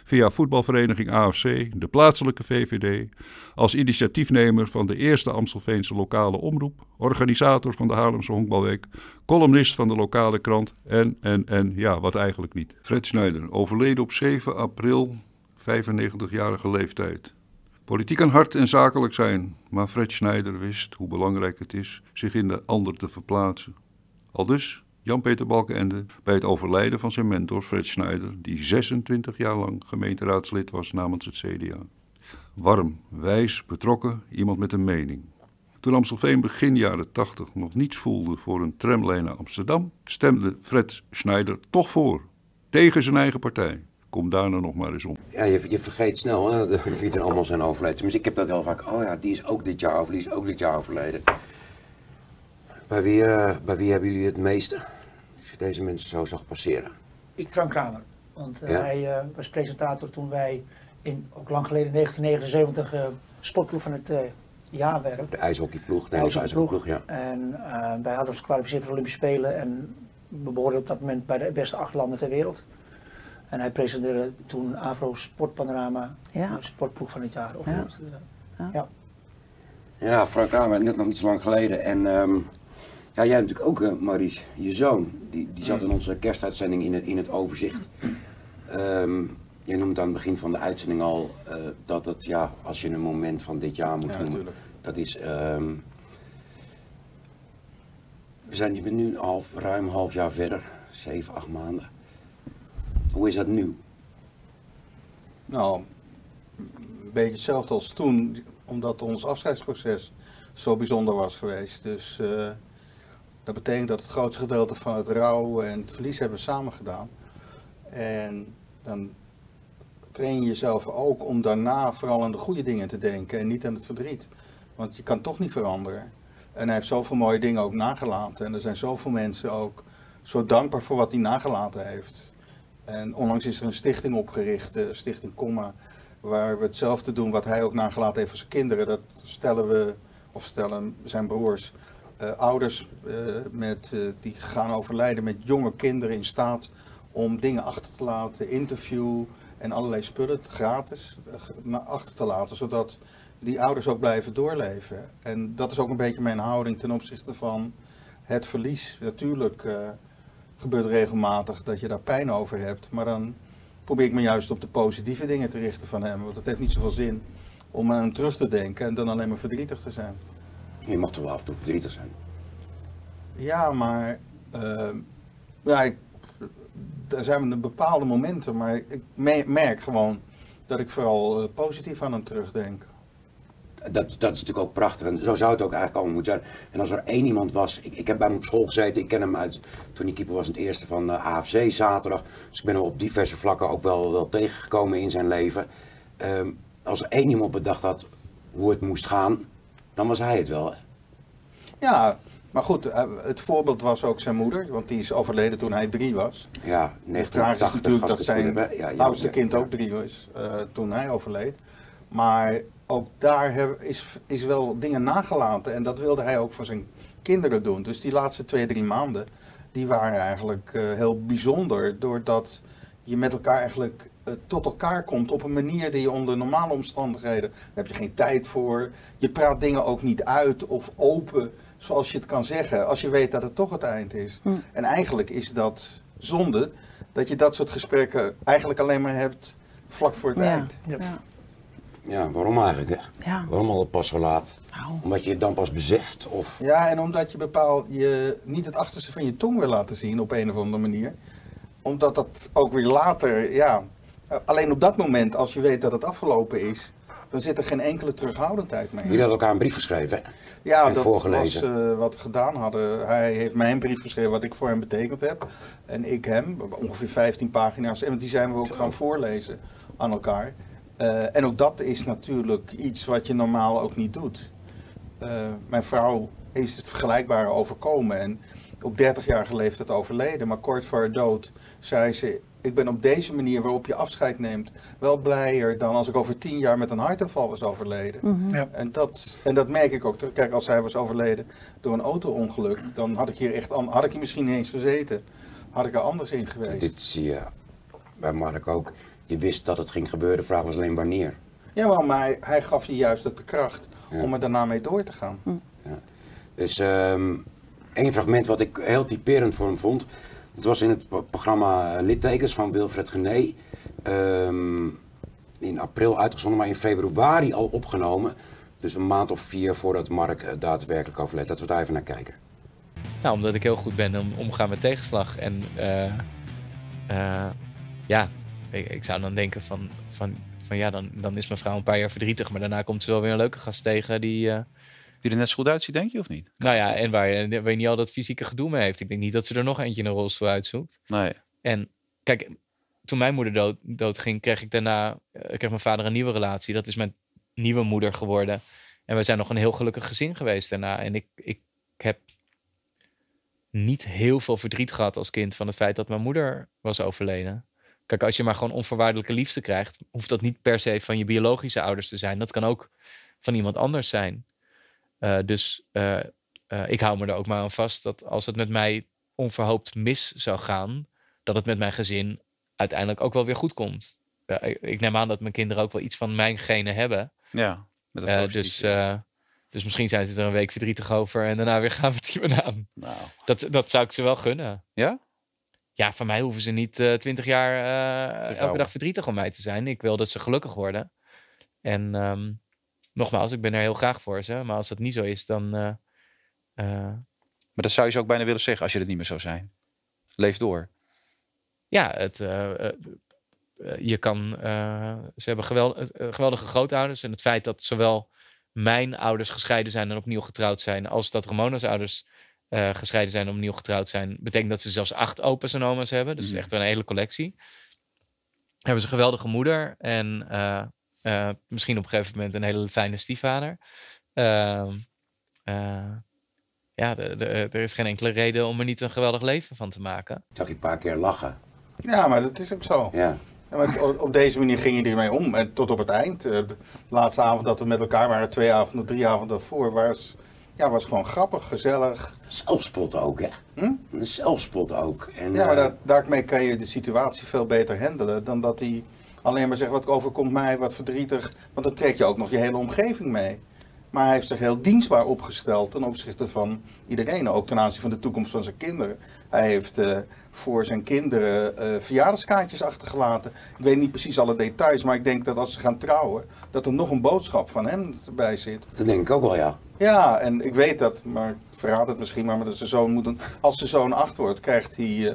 via voetbalvereniging AFC, de plaatselijke VVD, als initiatiefnemer van de eerste Amstelveense lokale omroep, organisator van de Haarlemse Honkbalweek, columnist van de lokale krant en, en, en, ja, wat eigenlijk niet. Fred Schneider, overleden op 7 april, 95-jarige leeftijd. Politiek kan hard en zakelijk zijn, maar Fred Schneider wist hoe belangrijk het is zich in de ander te verplaatsen. Al dus Jan-Peter Balkenende bij het overlijden van zijn mentor Fred Schneider, die 26 jaar lang gemeenteraadslid was namens het CDA. Warm, wijs, betrokken, iemand met een mening. Toen Amstelveen begin jaren 80 nog niets voelde voor een tramlijn naar Amsterdam, stemde Fred Schneider toch voor, tegen zijn eigen partij. Kom daar nou nog maar eens om. Ja, je, je vergeet snel hè, er allemaal zijn overleden. Tenminste, ik heb dat heel vaak. Oh ja, die is ook dit jaar overleden, die is ook dit jaar overleden. Bij wie, eh, bij wie hebben jullie het meeste? Als je deze mensen zo zag passeren. Ik, Frank Kramer. Want eh, Ja. hij eh, was presentator toen wij in, ook lang geleden, 1979, eh sportploeg van het eh jaar werden. De ijshockeyploeg, de Nederlandse ijshockeyploeg, ja. En eh, wij hadden ons gekwalificeerd voor de Olympische Spelen en we behoorden op dat moment bij de beste acht landen ter wereld. En hij presenteerde toen Avro Sportpanorama, Ja. sportploeg van het jaar. Of Ja. ja. Ja, Frank Kramer, net nog niet zo lang geleden. En ehm, ja, jij hebt natuurlijk ook, eh, Maurice, je zoon. Die, die zat in onze kerstuitzending in het, in het overzicht. Ehm je noemt aan het begin van de uitzending al eh, dat het, ja, als je een moment van dit jaar moet Ja, noemen, natuurlijk. dat is. ehm, we zijn nu half, ruim een half jaar verder, zeven, acht maanden. Hoe is dat nu? Nou, een beetje hetzelfde als toen, omdat ons afscheidsproces zo bijzonder was geweest. Dus eh, dat betekent dat het grootste gedeelte van het rouw en het verlies hebben we samen gedaan. En dan train je jezelf ook om daarna vooral aan de goede dingen te denken en niet aan het verdriet. Want je kan toch niet veranderen. En hij heeft zoveel mooie dingen ook nagelaten. En er zijn zoveel mensen ook zo dankbaar voor wat hij nagelaten heeft. En onlangs is er een stichting opgericht, eh, Stichting Komma, waar we hetzelfde doen wat hij ook nagelaten heeft voor zijn kinderen. Dat stellen we, of stellen zijn broers, eh, ouders eh, met, die gaan overlijden met jonge kinderen in staat om dingen achter te laten, interview en allerlei spullen gratis achter te laten, zodat die ouders ook blijven doorleven. En dat is ook een beetje mijn houding ten opzichte van het verlies. Natuurlijk gebeurt regelmatig dat je daar pijn over hebt, maar dan probeer ik me juist op de positieve dingen te richten van hem. Want het heeft niet zoveel zin om aan hem terug te denken en dan alleen maar verdrietig te zijn. Je mag toch wel af en toe verdrietig zijn. Ja, maar ehm, ja, ik, er zijn bepaalde momenten, maar ik me- merk gewoon dat ik vooral eh, positief aan hem terugdenk. Dat, dat is natuurlijk ook prachtig en zo zou het ook eigenlijk allemaal moeten zijn. En als er één iemand was, ik, ik heb bij hem op school gezeten, ik ken hem uit toen hij keeper was in het eerste van de AFC zaterdag. Dus ik ben hem op diverse vlakken ook wel, wel tegengekomen in zijn leven. Ehm, als er één iemand bedacht had hoe het moest gaan, dan was hij het wel. hè? Ja, maar goed, eh, het voorbeeld was ook zijn moeder, want die is overleden toen hij drie was. Ja, Het tragisch is 1980 natuurlijk dat zijn? Ja, ja, oudste ja, kind ook drie was eh, toen hij overleed. Maar ook daar heb- is, is wel dingen nagelaten en dat wilde hij ook voor zijn kinderen doen. Dus die laatste twee, drie maanden, die waren eigenlijk eh, heel bijzonder. Doordat je met elkaar eigenlijk eh, tot elkaar komt op een manier die je onder normale omstandigheden, daar heb je geen tijd voor. Je praat dingen ook niet uit of open zoals je het kan zeggen, als je weet dat het toch het eind is. En eigenlijk is dat zonde dat je dat soort gesprekken eigenlijk alleen maar hebt vlak voor het Ja. eind. Ja. Ja. Waarom eigenlijk? Hè? Ja. Waarom al pas zo laat? Nou. Omdat je het dan pas beseft? Of... Ja, en omdat je bepaald je niet het achterste van je tong wil laten zien op een of andere manier. Omdat dat ook weer later, ja, eh, alleen op dat moment als je weet dat het afgelopen is, dan zit er geen enkele terughoudendheid meer. Jullie hadden elkaar een brief geschreven, hè? Ja, en dat voorgelezen. was eh, wat we gedaan hadden. Hij heeft mij een brief geschreven wat ik voor hem betekend heb. En ik hem, ongeveer 15 pagina's. En die zijn we ook gaan voorlezen aan elkaar. Eh, en ook dat is natuurlijk iets wat je normaal ook niet doet. Eh, mijn vrouw is het vergelijkbare overkomen. En op 30-jarige leeftijd overleden. Maar kort voor haar dood zei ze... ik ben op deze manier waarop je afscheid neemt wel blijer dan als ik over tien jaar met een hartaanval was overleden. Mhm. Ja. En, dat, en dat merk ik ook. terug. Kijk, als hij was overleden door een auto-ongeluk, dan had ik hier echt had ik hier misschien niet eens gezeten. Had ik er anders in geweest. Dit zie je bij Mark ook. Je wist dat het ging gebeuren, de vraag was alleen wanneer. Jawel, maar hij, hij gaf je juist de kracht Ja. om er daarna mee door te gaan. Dus ehm één fragment wat ik heel typerend voor hem vond. Dat was in het pro- programma eh, Littekens van Wilfred Gené. Ehm, in april uitgezonden, maar in februari al opgenomen. Dus een maand of vier voordat Mark eh, daadwerkelijk overleed. Laten we daar even naar kijken. Nou, omdat ik heel goed ben om omgaan met tegenslag. En eh, eh, ja, ik, ik zou dan denken van, van, van ja, dan, dan is mijn vrouw een paar jaar verdrietig. Maar daarna komt ze wel weer een leuke gast tegen die... eh, Die er net zo goed uitziet, denk je, of niet? nou ja, en waar je, waar je niet al dat fysieke gedoe mee heeft. Ik denk niet dat ze er nog eentje in een rolstoel uitzoekt. Nee. En kijk, toen mijn moeder dood, doodging, kreeg ik daarna eh, kreeg mijn vader een nieuwe relatie. Dat is mijn nieuwe moeder geworden. En we zijn nog een heel gelukkig gezin geweest daarna. En ik, ik heb niet heel veel verdriet gehad als kind van het feit dat mijn moeder was overleden. Kijk, als je maar gewoon onvoorwaardelijke liefde krijgt, hoeft dat niet per se van je biologische ouders te zijn. Dat kan ook van iemand anders zijn. Eh, dus eh, eh, ik hou me er ook maar aan vast dat als het met mij onverhoopt mis zou gaan, dat het met mijn gezin uiteindelijk ook wel weer goed komt. Ik, ik neem aan dat mijn kinderen ook wel iets van mijn genen hebben. Ja, met positieve. dus, dus misschien zijn ze er een week verdrietig over en daarna weer <laughs> gaan we het aan. Nou. Dat, dat zou ik ze wel gunnen. Ja? Ja, van mij hoeven ze niet eh, twintig jaar eh, elke dag verdrietig om mij te zijn. Ik wil dat ze gelukkig worden. En ehm, nogmaals, ik ben er heel graag voor ze. Maar als dat niet zo is, dan... eh, Maar dat zou je ze ook bijna willen zeggen als je het niet meer zou zijn. Leef door. ja, het, je kan, ze hebben geweld, geweldige grootouders. En het feit dat zowel mijn ouders gescheiden zijn en opnieuw getrouwd zijn, als dat Ramona's ouders eh, gescheiden zijn en opnieuw getrouwd zijn, betekent dat ze zelfs acht opa's en oma's hebben. Dus Mhm. echt een hele collectie. Hebben ze een geweldige moeder en eh, eh, misschien op een gegeven moment een hele fijne stiefvader. Ehm, eh, ja, de- de- er is geen enkele reden om er niet een geweldig leven van te maken. Ik zag je een paar keer lachen. Ja, maar dat is ook zo. Ja. Ja, maar op- deze manier ging je ermee om. En tot op het eind. De laatste avond dat we met elkaar waren, twee avonden, drie avonden daarvoor, was, ja, was gewoon grappig, gezellig. Zelfspot ook, hè? Hm? Zelfspot ook. En, Ja, maar eh, daar, daarmee kan je de situatie veel beter handelen dan dat hij alleen maar zegt wat overkomt mij, wat verdrietig. Want dan trek je ook nog je hele omgeving mee. Maar hij heeft zich heel dienstbaar opgesteld ten opzichte van iedereen, ook ten aanzien van de toekomst van zijn kinderen. Hij heeft eh, voor zijn kinderen eh, verjaardagskaartjes achtergelaten. Ik weet niet precies alle details, maar ik denk dat als ze gaan trouwen, dat er nog een boodschap van hem erbij zit. Dat denk ik ook wel, ja. Ja, en ik weet dat, maar ik verraad het misschien maar, maar dat zijn zoon moet een, als zijn zoon acht wordt, krijgt hij eh,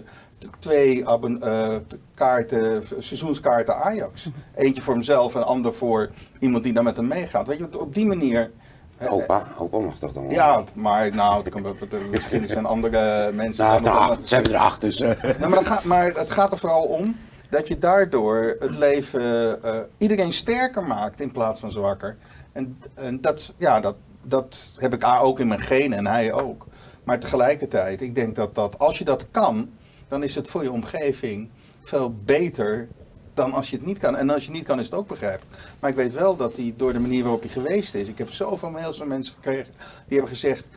twee eh, kaarten, seizoenskaarten Ajax. <laughs> Eentje voor hemzelf en ander voor iemand die dan met hem meegaat. Weet je, op die manier. eh, Opa, opa mag dat dan. Ja, maar nou, het kan, misschien zijn andere <laughs> mensen. Nou, ze hebben er acht, dus... maar, dat gaat, maar het gaat er vooral om dat je daardoor het leven iedereen sterker maakt in plaats van zwakker. En, en dat, ja, dat, dat heb ik ook in mijn genen en hij ook. Maar tegelijkertijd, ik denk dat, dat als je dat kan, dan is het voor je omgeving veel beter dan als je het niet kan. En als je het niet kan, is het ook begrijpelijk. Maar ik weet wel dat hij door de manier waarop hij geweest is. Ik heb zoveel mails van mensen gekregen die hebben gezegd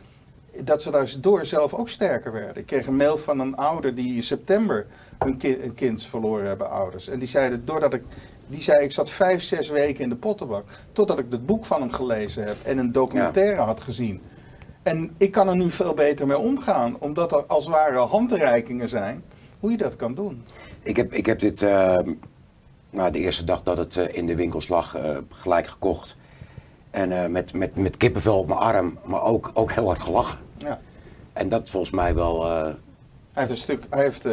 dat ze daardoor zelf ook sterker werden. Ik kreeg een mail van een ouder die in september hun een kind verloren hebben, ouders. En die zeiden, doordat ik, die zei, ik zat vijf, zes weken in de pottenbak, totdat ik het boek van hem gelezen heb en een documentaire had gezien. En ik kan er nu veel beter mee omgaan, omdat er als het ware handreikingen zijn hoe je dat kan doen. Ik heb, ik heb dit, eh, nou, de eerste dag dat het eh, in de winkels lag, eh, gelijk gekocht. En eh, met, met, met kippenvel op mijn arm, maar ook, ook heel hard gelachen. Ja. En dat volgens mij wel... Hij heeft een stuk, hij heeft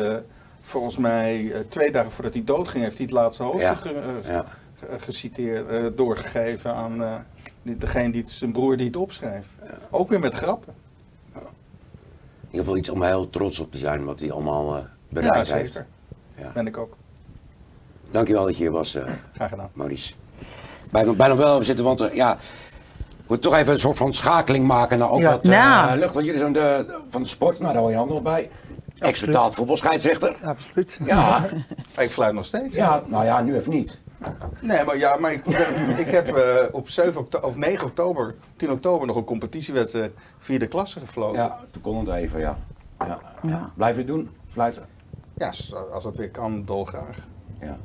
volgens mij eh, twee dagen voordat hij doodging, heeft hij het laatste hoofdstuk Ja, ge- eh, ja. ge- geciteerd, eh, doorgegeven aan eh, degene die het, zijn broer die het opschreef. Ook weer met grappen. in ieder geval iets om heel trots op te zijn wat hij allemaal eh bereikt ja, heeft. zeker. Ja. Ben ik ook. Dankjewel dat je hier was, eh Graag gedaan. Maurice. Bijna, bijna wel even zitten, want eh, ja, we moeten toch even een soort van schakeling maken naar ook Ja. wat eh, Nou. lucht. Want jullie zijn de, van de sport, nou daar hoor je ook nog bij. Ex-betaald voetbalscheidsrechter. Absoluut. Ja. Ik fluit nog steeds. ja, nou ja, nu even niet. Nee, maar ja, maar ik, <laughs> ik heb eh, op 7 oktober, of 9 oktober, 10 oktober nog een competitiewedstrijd vierde klasse gefloten. Ja, toen kon het even, ja. ja. Ja. Blijf je het doen? Fluiten? Ja, als het weer kan, dolgraag. Ja.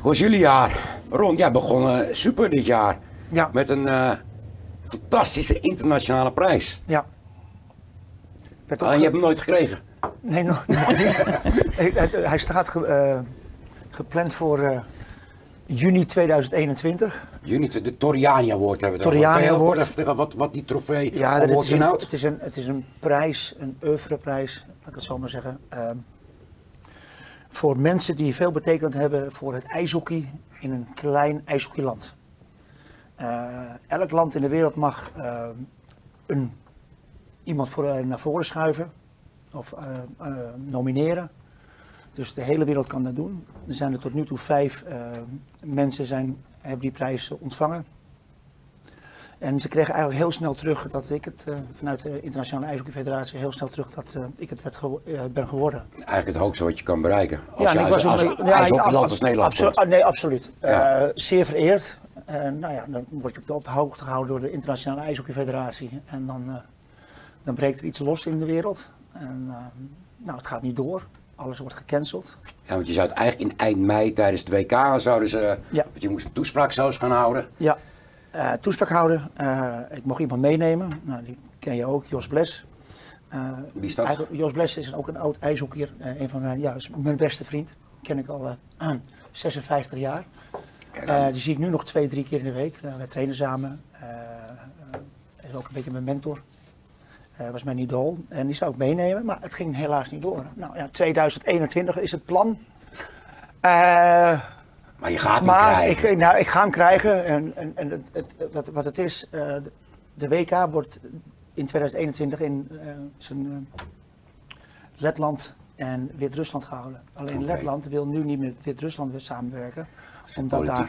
Hoe is jullie jaar? Ron, jij begon eh, super dit jaar. Ja. Met een eh, fantastische internationale prijs. Ja. Werd Alleen je hebt hem nooit gekregen. Nee, nog, <laughs> nog niet. hij, hij- staat ge- eh, gepland voor eh, juni 2021. Juni, de Toriani Award hebben we. Toriani Award. even vertellen wat, wat die trofee Ja, dat is een, inhoudt? het, is een, het is een prijs, een oeuvreprijs, laat ik het zo maar zeggen. ehm, voor mensen die veel betekend hebben voor het ijshockey in een klein ijshockeyland. Eh, elk land in de wereld mag ehm, een, iemand voor, eh, naar voren schuiven of eh, eh, nomineren. Dus de hele wereld kan dat doen. Er zijn er tot nu toe vijf mensen zijn, hebben die prijs ontvangen. En ze kregen eigenlijk heel snel terug dat ik het vanuit de Internationale IJshockey Federatie heel snel terug dat ik het werd gewo- ben geworden. Eigenlijk het hoogste wat je kan bereiken. Als en je ik als, als, mee- als Nederland abso- nee, absoluut. Ja. Zeer vereerd. En nou ja, dan word je op de, op de hoogte gehouden door de Internationale IJshockey Federatie. En dan, dan breekt er iets los in de wereld. En eh, nou, het gaat niet door. Alles wordt gecanceld. Ja, want je zou het eigenlijk in eind mei tijdens het WK zouden ze... Ja. Want je moest een toespraak zelfs gaan houden. Ja, eh, toespraak houden. Eh, ik mocht iemand meenemen. Nou, die ken je ook, Jos Bles. Wie is dat? Jos Bles is ook een oud ijshockeyer. Een van mijn, ja, is mijn beste vriend. Ken ik al eh, <clears throat> 56 jaar. Eh, die zie ik nu nog twee, drie keer in de week. Eh, wij trainen samen. Eh, is ook een beetje mijn mentor. Eh, was mijn idool. En die zou ik meenemen, maar het ging helaas niet door. Nou ja, 2021 is het plan. Eh, Maar je gaat hem maar krijgen. ik, nou, ik ga hem krijgen. En, en, en het, het- wat, wat het is, eh, de- WK wordt in 2021 in eh, zijn eh, Letland en Wit-Rusland gehouden. Alleen. Letland wil nu niet met Wit-Rusland weer samenwerken. Omdat <laughs> daar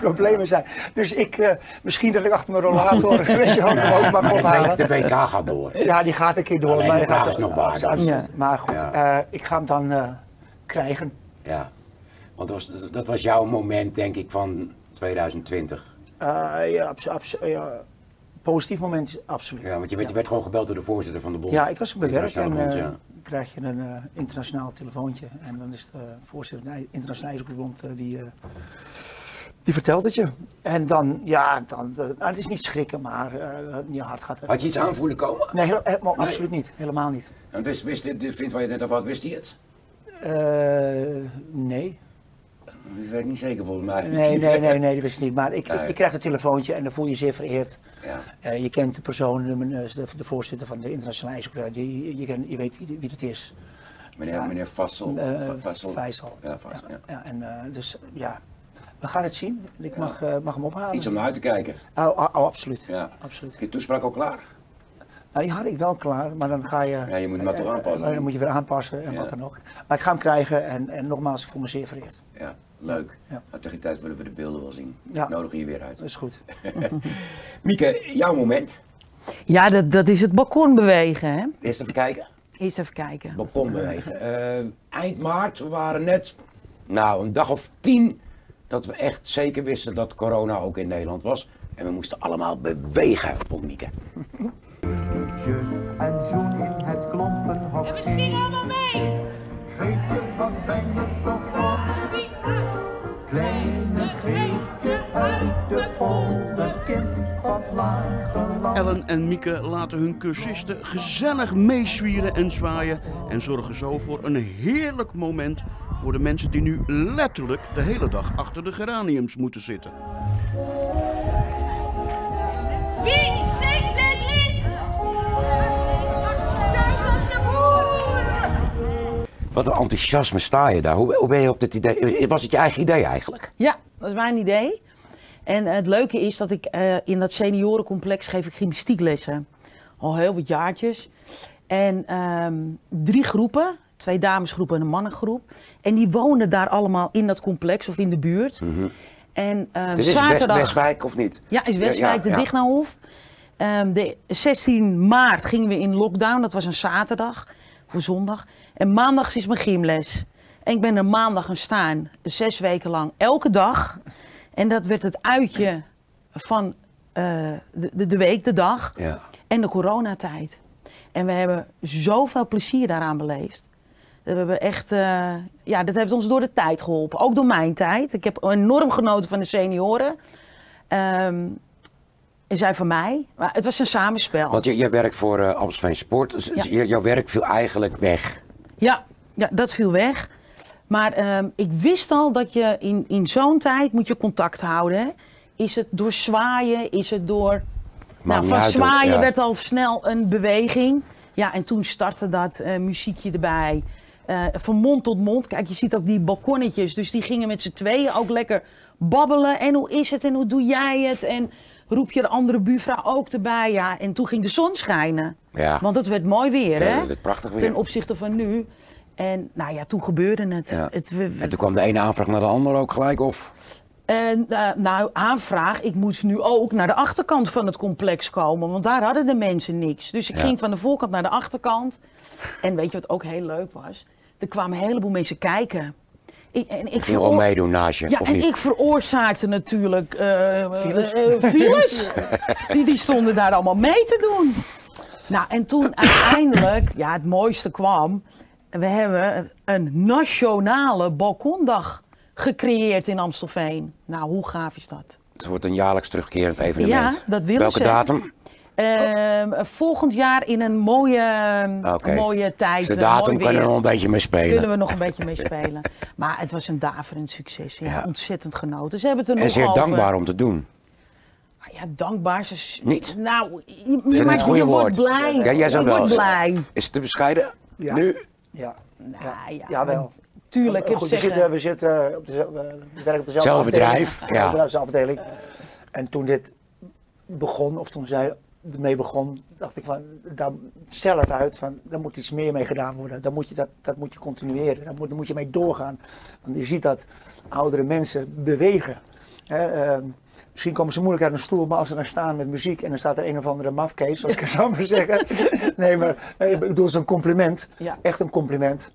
problemen zijn. Dus ik, eh, misschien dat ik achter mijn rollator <laughs> weet je, ook, Maar ophalen. de, de WK gaat door. Ja, die gaat een keer door. Alleen maar de die gaat- is nog waar absoluut. Ja. Maar goed, Ja. eh, ik ga hem dan eh, krijgen. Ja. Want dat was, dat was jouw moment, denk ik, van 2020. Eh, ja, abso- abso- ja, positief moment is absoluut. Ja, want je werd, je werd gewoon gebeld door de voorzitter van de bond. Ja, ik was op mijn werk en eh, bond, ja. krijg je een eh, internationaal telefoontje. En dan is de voorzitter van de Internationale eh, die, die vertelt het je. En dan, ja, dan, nou, het is niet schrikken, maar eh, je hart gaat... Had je iets aanvoelen komen? Nee, hele- helemaal, Nee. absoluut niet. Helemaal niet. En wist, wist dit, dit vindt waar je net over had, wist hij het? Nee. Ik weet niet zeker volgens mij. Nee, nee, nee, nee, dat wist ik niet. Maar ik, Nee. ik, ik krijg een telefoontje en dan voel je je zeer vereerd. Ja. Eh, je kent de persoon, de, de, voorzitter van de internationale ijshockey. Je, je weet wie, wie het is. Meneer, Ja. meneer Vassel. Eh, Va- Vassel. Faisal. Ja, Vassel, ja. Ja, en, eh, dus ja, we gaan het zien. En ik mag, eh, mag hem ophalen. Iets om naar uit te kijken. Oh, oh, oh, absoluut. Ja. absoluut. Je toespraak al klaar? Nou, die had ik wel klaar, maar dan ga je... Ja, je moet hem maar toch eh, aanpassen. eh, Dan moet je weer aanpassen en wat dan ook. Maar ik ga hem krijgen en, en nogmaals, ik voel me zeer vereerd. Ja, leuk. Ja. Maar tegen die tijd willen we de beelden wel zien. Ja. Nodig je weer uit. Dat is goed. <laughs> Mieke, jouw moment. Ja, dat, dat is het balkon bewegen, hè? Eerst even kijken. Eerst even kijken. Balkon bewegen. Eh, eind maart, we waren net, nou, een dag of tien dat we echt zeker wisten dat corona ook in Nederland was. En we moesten allemaal bewegen, vond Mieke. en zoen in het klompenhok. En we zingen allemaal mee. Geetje, wat ben je toch Ellen en Mieke laten hun cursisten gezellig meezwieren en zwaaien en zorgen zo voor een heerlijk moment voor de mensen die nu letterlijk de hele dag achter de geraniums moeten zitten. Wie zingt dit lied? Wat een enthousiasme sta je daar. Hoe, hoe ben je op dit idee? Was het je eigen idee eigenlijk? Ja, dat is mijn idee. En het leuke is dat ik eh, in dat seniorencomplex geef ik gymnastieklessen. Al heel wat jaartjes. En ehm, drie groepen, twee damesgroepen en een mannengroep. En die wonen daar allemaal in dat complex of in de buurt. En ehm, Dit is zaterdag... West, Westwijk of niet? Ja, is Westwijk, Ja, de ja. Dichtnauwhof. Ehm, de 16 maart gingen we in lockdown, dat was een zaterdag. voor zondag. En maandags is mijn gymles. En ik ben er maandag gaan staan, zes weken lang, elke dag. En dat werd het uitje van eh, de, de, week, de dag Ja. en de coronatijd. En we hebben zoveel plezier daaraan beleefd. We hebben echt, eh, ja, dat heeft ons door de tijd geholpen. Ook door mijn tijd. Ik heb enorm genoten van de senioren. Ehm, en zij van mij. Maar het was een samenspel. Want je, je werkt voor eh Amstelveen Sport. Dus Ja. jouw werk viel eigenlijk weg. Ja, ja, dat viel weg. Maar ehm, ik wist al dat je in, in zo'n tijd moet je contact houden. Hè? Is het door zwaaien? Is het door... Nou, van zwaaien Ja. werd al snel een beweging. Ja, en toen startte dat eh, muziekje erbij. Eh, van mond tot mond. Kijk, je ziet ook die balkonnetjes. Dus die gingen met z'n tweeën ook lekker babbelen. En hoe is het en hoe doe jij het? En roep je de andere buurvrouw ook erbij? Ja, en toen ging de zon schijnen. Ja. Want het werd mooi weer, Ja, hè? het werd prachtig weer. Ten opzichte van nu. En nou ja, toen gebeurde het. Ja. het we- En toen kwam de ene aanvraag naar de andere ook gelijk, of? en, eh, nou, aanvraag, ik moest nu ook naar de achterkant van het complex komen, want daar hadden de mensen niks. Dus ik Ja. ging van de voorkant naar de achterkant. En weet je wat ook heel leuk was? Er kwamen een heleboel mensen kijken. Ik, en ik veroor- meedoen naast je, Ja, of en niet? ik veroorzaakte natuurlijk Files. eh, files. <laughs> die, die stonden daar allemaal mee te doen. Nou, en toen <coughs> uiteindelijk, ja, het mooiste kwam. We hebben een nationale balkondag gecreëerd in Amstelveen. Nou, hoe gaaf is dat? Het wordt een jaarlijks terugkerend evenement. Ja, dat willen Welke ze. datum? Ehm, volgend jaar in een mooie, Ah, een mooie tijd. Dus de datum mooi kunnen we nog een beetje mee spelen. Kunnen we nog een beetje mee <laughs> spelen. Maar het was een daverend succes. Ja, Ontzettend genoten. Ze hebben het er En nog zeer over. dankbaar om te doen. Ja, dankbaar. Ze, Niet? Nou, je, maar het goede je woord? wordt blij. Ja, jij zou je wel. wordt blij. Is het te bescheiden? Ja. Nu? Ja. Ja, ja, Jawel. Tuurlijk, ik Goed, we zeggen- zitten, we zitten op dezelfde, we werken op dezelfde bedrijf, ja. Dezelfde afdeling. En toen dit begon, of toen zij ermee begon, dacht ik van, daar zelf uit van, daar moet iets meer mee gedaan worden. Dan moet je dat, dat moet je continueren, daar moet, daar moet je mee doorgaan. Want je ziet dat oudere mensen bewegen. Hè, ehm, misschien komen ze moeilijk uit een stoel, maar als ze daar staan met muziek en dan staat er een of andere mafkees, zoals ik het zou maar zeggen. <laughs> Nee, maar ik bedoel, het is een compliment. Ja. Echt een compliment.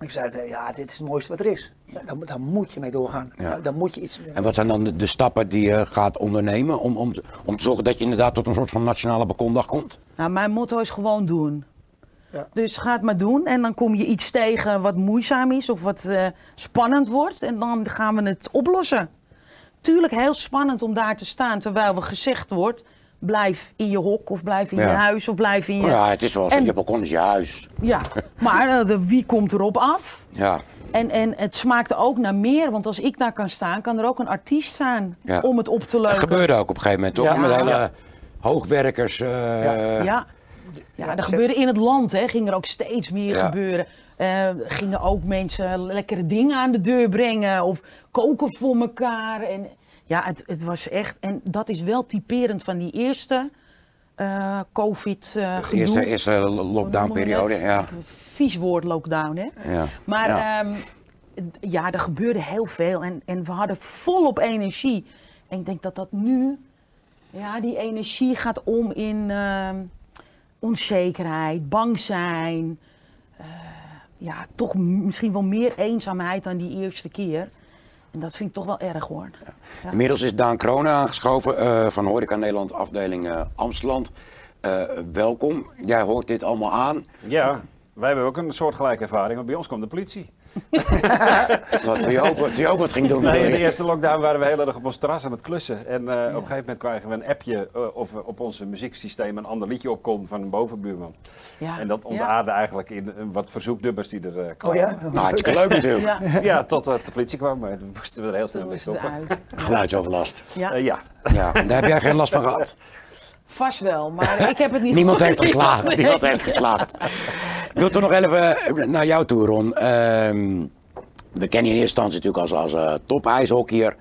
Ik zei, eh, ja, dit is het mooiste wat er is. Ja, daar, daar moet je mee doorgaan. Ja. Daar, daar moet je iets En wat zijn dan de, de stappen die je gaat ondernemen om, om, om te zorgen dat je inderdaad tot een soort van nationale balkondag komt? Nou, mijn motto is gewoon doen. Ja. Dus ga het maar doen en dan kom je iets tegen wat moeizaam is of wat eh, spannend wordt en dan gaan we het oplossen. Tuurlijk heel spannend om daar te staan terwijl er gezegd wordt, blijf in je hok of blijf in Ja. je huis of blijf in je... Nou ja, het is wel zo, En- je balkon is je huis. Ja, <laughs> maar eh, de, wie komt erop af? Ja, En, en het smaakte ook naar meer, want als ik daar kan staan, kan er ook een artiest staan Ja. om het op te dat leuken. gebeurde ook op een gegeven moment, toch? Ja. Met hele Ja. hoogwerkers. eh, Ja, ja dat gebeurde in het land, hè. ging er ook steeds meer Ja. gebeuren. Eh, gingen ook mensen lekkere dingen aan de deur brengen of koken voor elkaar. En, ja, het, het was echt, en dat is wel typerend van die eerste eh covid gedoe. eerste, eerste lockdown-periode, ja. Vies woord lockdown, hè. ja. Maar ja. ehm, ja, er gebeurde heel veel en, en we hadden volop energie. En ik denk dat dat nu, ja, die energie gaat om in ehm, onzekerheid, bang zijn. Ja, toch misschien wel meer eenzaamheid dan die eerste keer. En dat vind ik toch wel erg hoor. Ja. Inmiddels is Daan Kronen aangeschoven eh, van Horeca Nederland, afdeling eh Amstland. Eh, welkom, jij hoort dit allemaal aan. Ja, wij hebben ook een soortgelijke ervaring, want bij ons kwam de politie. <laughs> Wat, toen, je ook, toen je ook wat ging doen. Nee, bedoel in de eerste lockdown waren we heel erg op ons terras aan het klussen. En eh, op een gegeven moment krijgen we een appje eh, of op onze muzieksysteem een ander liedje op kon van een bovenbuurman. Ja. En dat ontaarde eigenlijk in eh, wat verzoeknummers die er eh, kwamen. Oh ja? Nou, hartstikke leuk natuurlijk. Ja. Ja, totdat de politie kwam, maar toen moesten we er heel snel mee stoppen. Geluidsoverlast. Ja, Eh, ja. Ja, daar heb jij geen last van gehad. <laughs> vast wel, maar ik heb het niet <laughs> <laughs> Niemand heeft geklaagd. Nee. Niemand heeft geklaagd. Ik wil toch nog even naar jou toe, Ron. Ehm, we kennen je in eerste instantie natuurlijk als, als eh, top-ijshockeyer.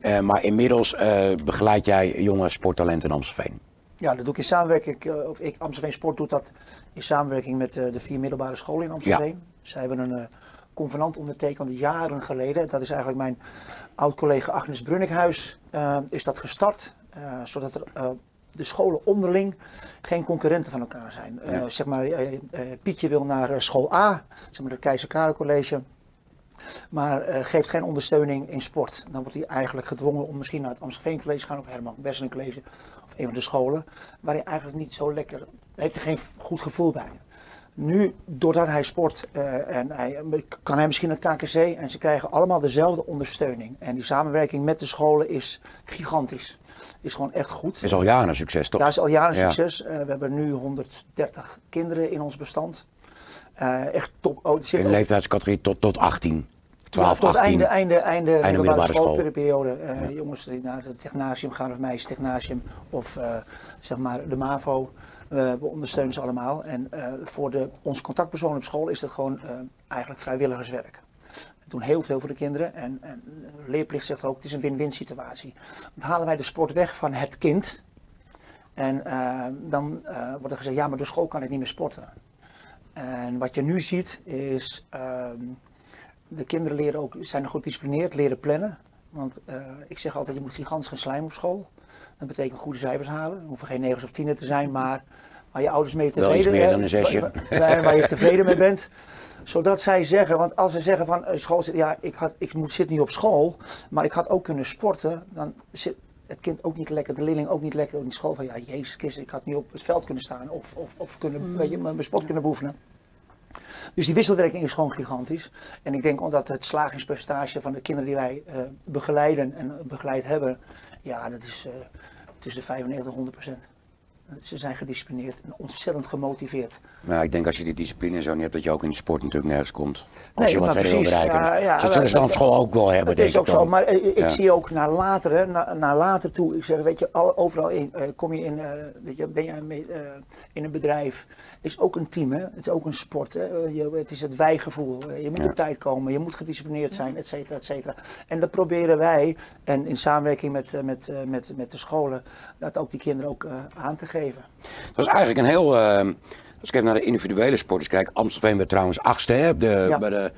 Eh, maar inmiddels eh, begeleid jij jonge sporttalenten in Amstelveen. Ja, dat doe ik in samenwerking, eh, of ik, Amstelveen Sport doet dat in samenwerking met eh, de vier middelbare scholen in Amstelveen. Zij hebben een eh, convenant ondertekend jaren geleden. Dat is eigenlijk mijn oud-collega Agnes Brunnikhuis, eh, is dat gestart. eh, zodat er eh, de scholen onderling geen concurrenten van elkaar zijn. Eh, zeg maar, eh, eh, Pietje wil naar school A, zeg maar het Keizer Karel College, maar geeft geen ondersteuning in sport. Dan wordt hij eigenlijk gedwongen om misschien naar het Amstelveen College te gaan of Herman Besseling College of een van de scholen, waar hij eigenlijk niet zo lekker, heeft hij geen goed gevoel bij. Nu, doordat hij sport en hij, kan hij misschien het KKC en ze krijgen allemaal dezelfde ondersteuning. En die samenwerking met de scholen is gigantisch. Is gewoon echt goed. is al jaren een succes, toch? Dat is al jaren Ja. succes. Eh, we hebben nu 130 kinderen in ons bestand. Eh, echt top. Oh, In de leeftijdscategorie tot, tot 18. 12, ja, tot 18. einde, einde, einde, middelbare middelbare school. schoolperiode. Eh, Jongens die naar het technasium gaan of meisjes technasium of zeg maar de MAVO. We ondersteunen ze allemaal. En voor de, onze contactpersonen op school is dat gewoon eigenlijk vrijwilligerswerk. Doen heel veel voor de kinderen. En, en de leerplicht zegt ook, het is een win-win situatie. Dan halen wij de sport weg van het kind. En eh, dan eh, wordt er gezegd, ja, maar de school kan ik niet meer sporten. En wat je nu ziet is, ehm, de kinderen leren ook, zijn goed gedisciplineerd, leren plannen. Want eh, ik zeg altijd, je moet gigantisch gaan slijmen op school. Dat betekent goede cijfers halen. Er hoeven geen negers of tienen te zijn, maar waar je ouders mee Wel tevreden iets meer dan een zesje. Waar- waar je tevreden mee bent. <laughs> Zodat zij zeggen, want als ze zeggen van eh, school, ja, ik, had, ik moet, zit niet op school, maar ik had ook kunnen sporten, dan zit het kind ook niet lekker, de leerling ook niet lekker in school. Van ja, Jezus Christus, ik had niet op het veld kunnen staan of, of, of kunnen, Mm. weet je, mijn sport kunnen beoefenen. Dus die wisselwerking is gewoon gigantisch. En ik denk omdat het slagingspercentage van de kinderen die wij eh, begeleiden en begeleid hebben, ja, dat is eh, tussen de 95 en 100 procent. Ze zijn gedisciplineerd en ontzettend gemotiveerd. Maar ik denk als je die discipline zo niet hebt, dat je ook in de sport natuurlijk nergens komt. Als Nee, je wat verder wil bereiken. Ja, ja, dat zullen ze dan school ook wel hebben, denk is ook ik zo, maar eh, ik Ja. zie ook naar later, hè, naar, naar later toe. Ik zeg, weet je, al- overal in, eh, kom je in, eh, weet je, ben je mee, in een bedrijf, is ook een team, hè? het is ook een sport. Hè? Je, het is het wijgevoel. Je moet op tijd komen, je moet gedisciplineerd zijn, et cetera, et cetera. En dat proberen wij, en in samenwerking met, met, met, met de scholen, dat ook die kinderen ook aan te geven. Dat was eigenlijk een heel. eh, als ik even naar de individuele sporters kijk. Amstelveen werd trouwens achtste hè, op de, Ja. bij de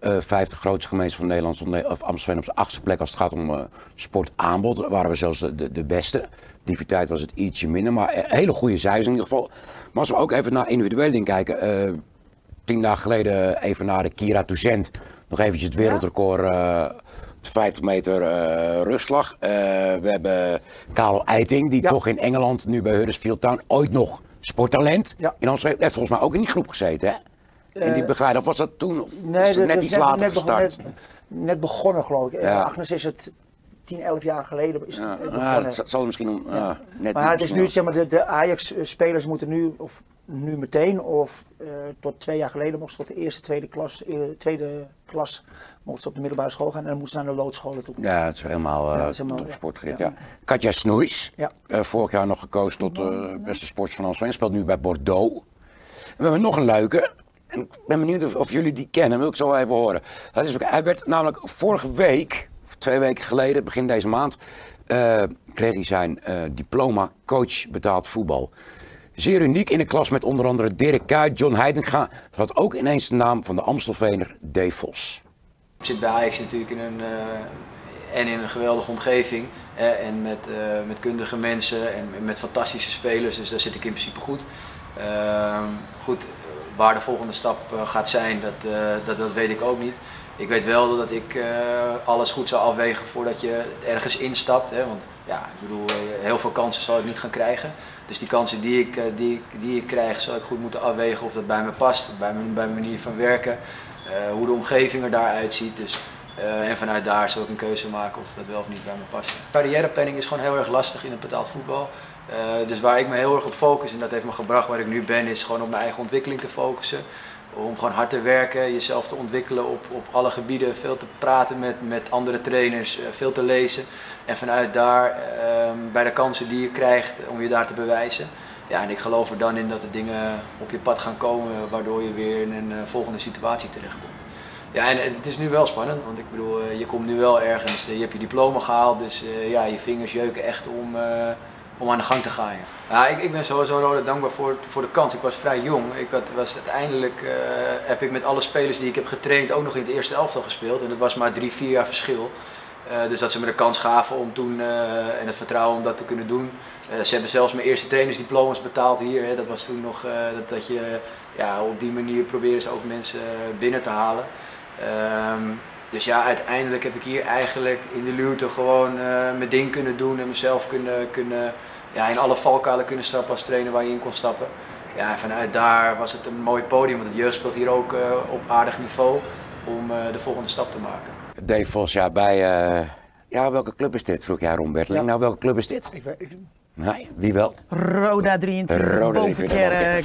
eh 50 grootste gemeenten van Nederland. stond Of Amstelveen op de achtste plek als het gaat om eh, sportaanbod. Daar waren we zelfs de, de, de beste. Diversiteit was het ietsje minder. Maar eh, hele goede cijfers in ieder geval. Maar als we ook even naar individuele dingen kijken. tien dagen geleden even naar de Kira Toussaint. Nog eventjes het wereldrecord. Eh, op de 50 meter eh, rugslag. Eh, we hebben Karel Eiting, die toch in Engeland, nu bij Huddersfield Town, ooit nog sporttalent. In Amsterdam heeft volgens mij ook in die groep gezeten, hè? En die Eh, begeleider, of was dat toen? Of Nee, dat net iets later net, begon- gestart? net, net begonnen, geloof ik. Ja. Agnes is het 10, 11 jaar geleden. Is het, Ja, eh, ja, begonnen. dat zal- misschien om- ja, net maar het is nu, zeg maar, de, de Ajax-spelers moeten nu, of nu meteen, of eh, tot twee jaar geleden mochten ze tot de eerste, tweede klas, eh, tweede klas mochten ze op de middelbare school gaan en dan moesten ze naar de loodscholen toe. Ja, het is helemaal, eh Ja, dat is helemaal- top ja. sportgericht, Ja. ja. Katja Snoeis, Ja. eh, vorig jaar nog gekozen tot de beste sports van Amsterdam, speelt nu bij Bordeaux. En we hebben nog een leuke. En ik ben benieuwd of, of jullie die kennen, wil ik zo even horen. Dat is, hij werd namelijk vorige week, twee weken geleden, begin deze maand, eh, kreeg hij zijn eh, diploma coach betaald voetbal. Zeer uniek in de klas met onder andere Dirk Kuyt, John Heitinga. Zat ook ineens de naam van de Amstelveener Dave Vos. Ik zit bij Ajax natuurlijk in een, eh, en in een geweldige omgeving. eh, en met, met kundige mensen en met fantastische spelers. Dus daar zit ik in principe goed. Ehm, goed, waar de volgende stap gaat zijn, dat, dat, dat weet ik ook niet. Ik weet wel dat ik eh, alles goed zou afwegen voordat je ergens instapt. Hè? Want ja, ik bedoel, eh, heel veel kansen zal ik niet gaan krijgen. Dus die kansen die ik, eh, die, die ik krijg, zal ik goed moeten afwegen of dat bij me past, bij mijn, bij mijn manier van werken, hoe de omgeving er daaruit ziet. Dus, en vanuit daar zal ik een keuze maken of dat wel of niet bij me past. Carrièreplanning is gewoon heel erg lastig in het betaald voetbal. Dus waar ik me heel erg op focus, en dat heeft me gebracht waar ik nu ben, is gewoon op mijn eigen ontwikkeling te focussen. Om gewoon hard te werken, jezelf te ontwikkelen op, op alle gebieden, veel te praten met, met andere trainers, eh, veel te lezen. En vanuit daar, ehm, bij de kansen die je krijgt, om je daar te bewijzen. Ja, en ik geloof er dan in dat er dingen op je pad gaan komen, waardoor je weer in een eh, volgende situatie terechtkomt. Ja, en het is nu wel spannend, want ik bedoel, eh, je komt nu wel ergens, eh, je hebt je diploma gehaald, dus eh, ja, je vingers jeuken echt om, eh, om aan de gang te gaan. Ja. Ik, ik ben sowieso Roda dankbaar voor, voor de kans. Ik was vrij jong. Ik had, was uiteindelijk eh, heb ik met alle spelers die ik heb getraind ook nog in het eerste elftal gespeeld. En dat was maar drie, vier jaar verschil. Eh, dus dat ze me de kans gaven om toen eh, en het vertrouwen om dat te kunnen doen. Ze hebben zelfs mijn eerste trainersdiploma's betaald hier. Hè. Dat was toen nog dat, dat je ja, op die manier proberen ze ook mensen binnen te halen. Ehm, dus ja, uiteindelijk heb ik hier eigenlijk in de luwte gewoon eh, mijn ding kunnen doen en mezelf kunnen, kunnen ja, in alle valkuilen kunnen stappen als trainer waar je in kon stappen. Ja, en vanuit daar was het een mooi podium, want het jeugd speelt hier ook eh, op aardig niveau om eh, de volgende stap te maken. Dave Vos, ja, bij... eh, ja, welke club is dit? Vroeg jij Ron Berteling. Nou, welke club is dit? Ik, weet- ik, Nee, wie wel? Roda 23, Roda Bovenkerk.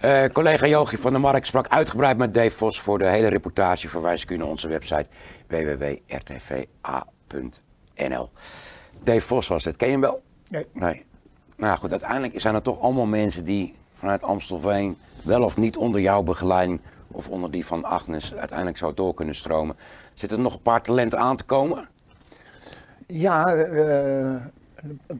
Eh, collega Jochie van der Mark sprak uitgebreid met Dave Vos voor de hele reportage. Verwijs ik u naar onze website www.rtva.nl. Dave Vos was het. Ken je hem wel? Nee. Nee. Nou ja, goed, uiteindelijk zijn er toch allemaal mensen die vanuit Amstelveen wel of niet onder jouw begeleiding of onder die van Agnes uiteindelijk zou door kunnen stromen. Zitten er nog een paar talenten aan te komen? Ja, eh,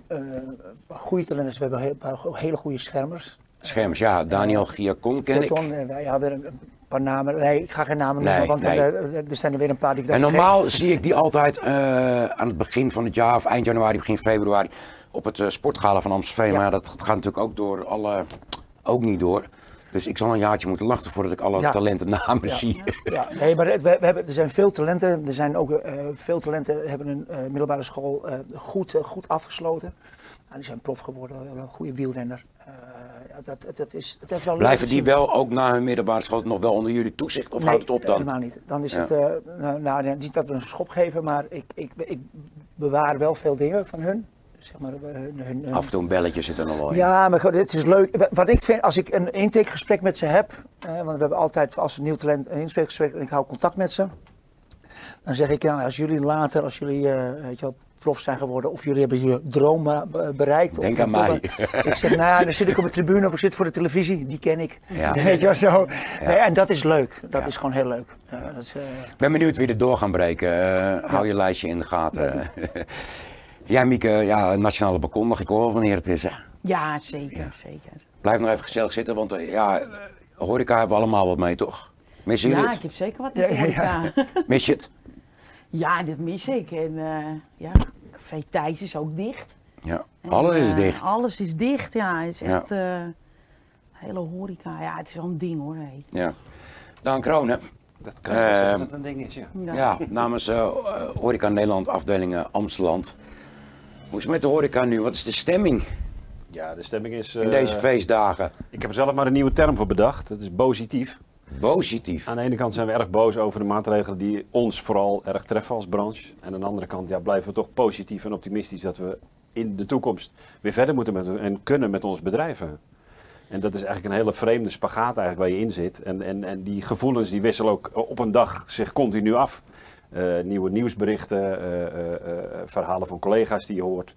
eh, eh, goede talenten. We hebben een paar hele goede schermers. Schermers, ja, Daniel Giacon ken ik. Stefan, eh, ja, weer een, een paar namen. Nee, ik ga geen namen Nee, noemen, want nee. eh, er zijn er weer een paar die ik En normaal zie ik die altijd eh, aan het begin van het jaar of eind januari, begin februari op het eh, sportgala van Amstelveen. Maar dat gaat natuurlijk ook door alle, ook niet door. Dus ik zal een jaartje moeten wachten voordat ik alle Ja. talentennamen Ja. zie. Ja, nee, maar we, we hebben, er zijn veel talenten. Er zijn ook eh, veel talenten hebben een eh, middelbare school eh, goed, goed afgesloten. Nou, die zijn prof geworden, een goede wielrenner. Dat, dat is, wel Blijven die wel ook na hun middelbare school nog wel onder jullie toezicht of Nee, houdt het op dan? helemaal niet. Dan is Ja. het, nou, nou, niet dat we een schop geven, maar ik, ik, ik bewaar wel veel dingen van hun. Zeg maar, eh, hun, hun, hun- Af en toe een belletje zit er nog wel in. ja, maar goed, het is leuk. Wa- Wat ik vind, als ik een intakegesprek met ze heb, eh, want we hebben altijd als een nieuw talent een intakegesprek en ik hou contact met ze. Dan zeg ik, nou, als jullie later, als jullie eh, weet je wel, prof zijn geworden of jullie hebben je droom bereikt. Denk aan mij. Ik zeg, nou, ja, dan zit ik op de tribune of ik zit voor de televisie, die ken ik. Ja. <laughs> Weet je wel zo. Ja. Nee, en dat is leuk. Dat is gewoon heel leuk. Ja, dat is, Ik ben benieuwd wie er door gaan breken. Hou je lijstje in de gaten. <laughs> Jij Mieke, ja, nationale balkon, ik hoor wel wanneer het is. Hè? Ja, zeker, zeker. Blijf nog even gezellig zitten, want eh, ja, horeca hebben we allemaal wat mee, toch? Missen jullie Ja, het? ik heb zeker wat Ja, met ja, horeca. <laughs> Mis je het? Ja, dit mis ik. En eh ja, Café Thijs is ook dicht. Ja, En, alles is eh, dicht. Alles is dicht, ja. Het is Ja. echt eh, hele horeca. Ja, het is wel een ding hoor. hé. Ja. Dan Kronen. Dat kan Eh, dat het een ding is, ja. Ja. Ja, namens Horeca Nederland afdelingen Amsteland. Hoe is het met de horeca nu? Wat is de stemming Ja, de stemming is... in eh, deze feestdagen? Ik heb er zelf maar een nieuwe term voor bedacht. Dat is positief. Positief. Aan de ene kant zijn we erg boos over de maatregelen die ons vooral erg treffen als branche. En aan de andere kant ja, blijven we toch positief en optimistisch dat we in de toekomst weer verder moeten met, en kunnen met ons bedrijven. En dat is eigenlijk een hele vreemde spagaat eigenlijk waar je in zit. En, en, en die gevoelens die wisselen ook op een dag zich continu af. Eh, nieuwe nieuwsberichten, eh, eh, eh, verhalen van collega's die je hoort.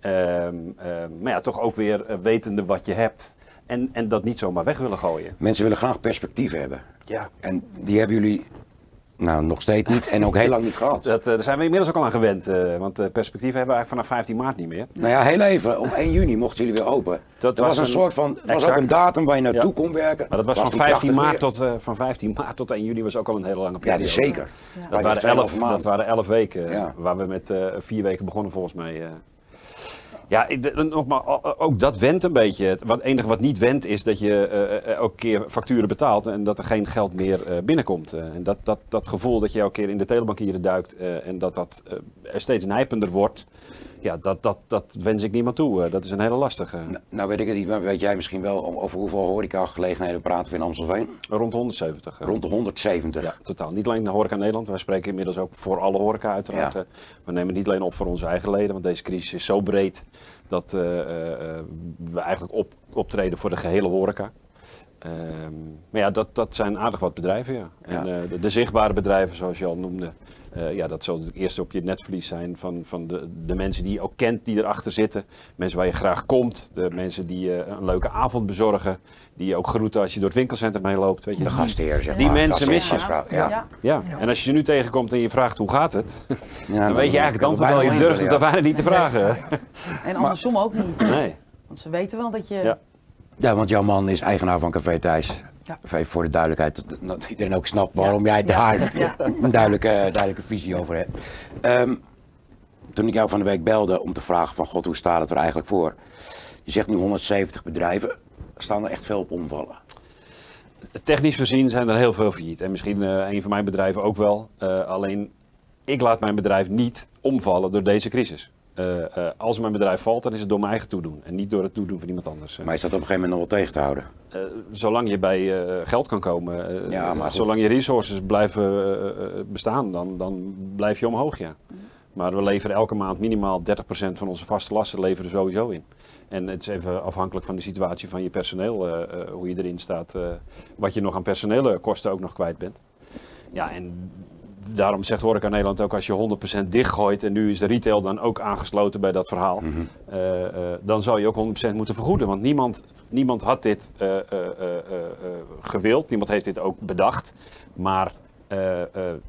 Ehm, ehm, maar ja, toch ook weer wetende wat je hebt. En, en dat niet zomaar weg willen gooien. Mensen willen graag perspectief hebben. Ja. En die hebben jullie nou nog steeds niet en ook heel lang niet gehad. Dat, eh, daar zijn we inmiddels ook al aan gewend. eh, want eh perspectief hebben we eigenlijk vanaf 15 maart niet meer. Nou ja, heel even. Op 1 juni mochten jullie weer open. Dat Dat was, een, een- soort van, het was ook exact. een datum waar je naartoe Ja. kon werken. Maar dat was, van, toen 15 prachtig maart tot, van 15 maart tot 1 juni was ook al een hele lange Ja, periode. dus zeker. Ja. Dat, waren 2,5 elf, dat waren 11 weken, Ja. waar we met vier weken begonnen volgens mij. Ja, nogmaals, ook dat wendt een beetje. Het enige wat niet wendt is dat je eh, elke keer facturen betaalt en dat er geen geld meer binnenkomt. En dat, dat, dat gevoel dat je elke keer in de telebankieren duikt en dat dat er steeds nijpender wordt, ja, dat, dat, dat wens ik niemand toe. Eh, dat is een hele lastige. Nou, nou weet ik het niet, maar weet jij misschien wel over hoeveel horecagelegenheden praten we in Amstelveen? Rond 170. eh. Rond de 170. Ja, totaal. Niet alleen de horeca Nederland. Wij spreken inmiddels ook voor alle horeca uiteraard. Ja. Eh, We nemen het niet alleen op voor onze eigen leden, want deze crisis is zo breed dat we eigenlijk op, optreden voor de gehele horeca. Ehm, maar ja, dat, dat zijn aardig wat bedrijven, ja. En Ja. de, de zichtbare bedrijven, zoals je al noemde, eh, ja, dat zal het eerste op je netvlies zijn van, van de, de mensen die je ook kent, die erachter zitten. Mensen waar je graag komt, de mensen die je een leuke avond bezorgen, die je ook groeten als je door het winkelcentrum heen loopt. Weet je. De gastheer, zeg Die mensen mis je. gastvrouw. Ja. Ja. en als je ze nu tegenkomt en je vraagt hoe gaat het, Ja, <laughs> dan dan weet je eigenlijk het antwoord wel. Je durft het er ja. bijna niet te vragen. En andersom ook niet. Nee. Want ze weten wel dat je... Ja. Ja, want jouw man is eigenaar van Café Thijs. Ja. Even voor de duidelijkheid, dat- dat iedereen ook snapt waarom jij daar een duidelijke, duidelijke visie over hebt. Ehm, toen ik jou van de week belde om te vragen van god, hoe staat het er eigenlijk voor? Je zegt nu 170 bedrijven. Staan er echt veel op omvallen? Technisch gezien zijn er heel veel failliet. En misschien eh, een van mijn bedrijven ook wel. Eh, alleen, ik laat mijn bedrijf niet omvallen door deze crisis. Eh, eh, als mijn bedrijf valt, dan is het door mijn eigen toedoen. En niet door het toedoen van iemand anders. Maar is dat op een gegeven moment nog wel tegen te houden? Eh, zolang je bij geld kan komen, Ja, maar zolang je resources blijven bestaan, dan, dan blijf je omhoog, ja. Maar we leveren elke maand minimaal 30% van onze vaste lasten leveren sowieso in. En het is even afhankelijk van de situatie van je personeel, hoe je erin staat, wat je nog aan personele kosten ook nog kwijt bent. Ja, en daarom zegt Horeca Nederland ook, als je 100% dichtgooit en nu is de retail dan ook aangesloten bij dat verhaal, Mhm. eh, eh, dan zou je ook 100% moeten vergoeden. Want niemand, niemand had dit eh, gewild, niemand heeft dit ook bedacht. Maar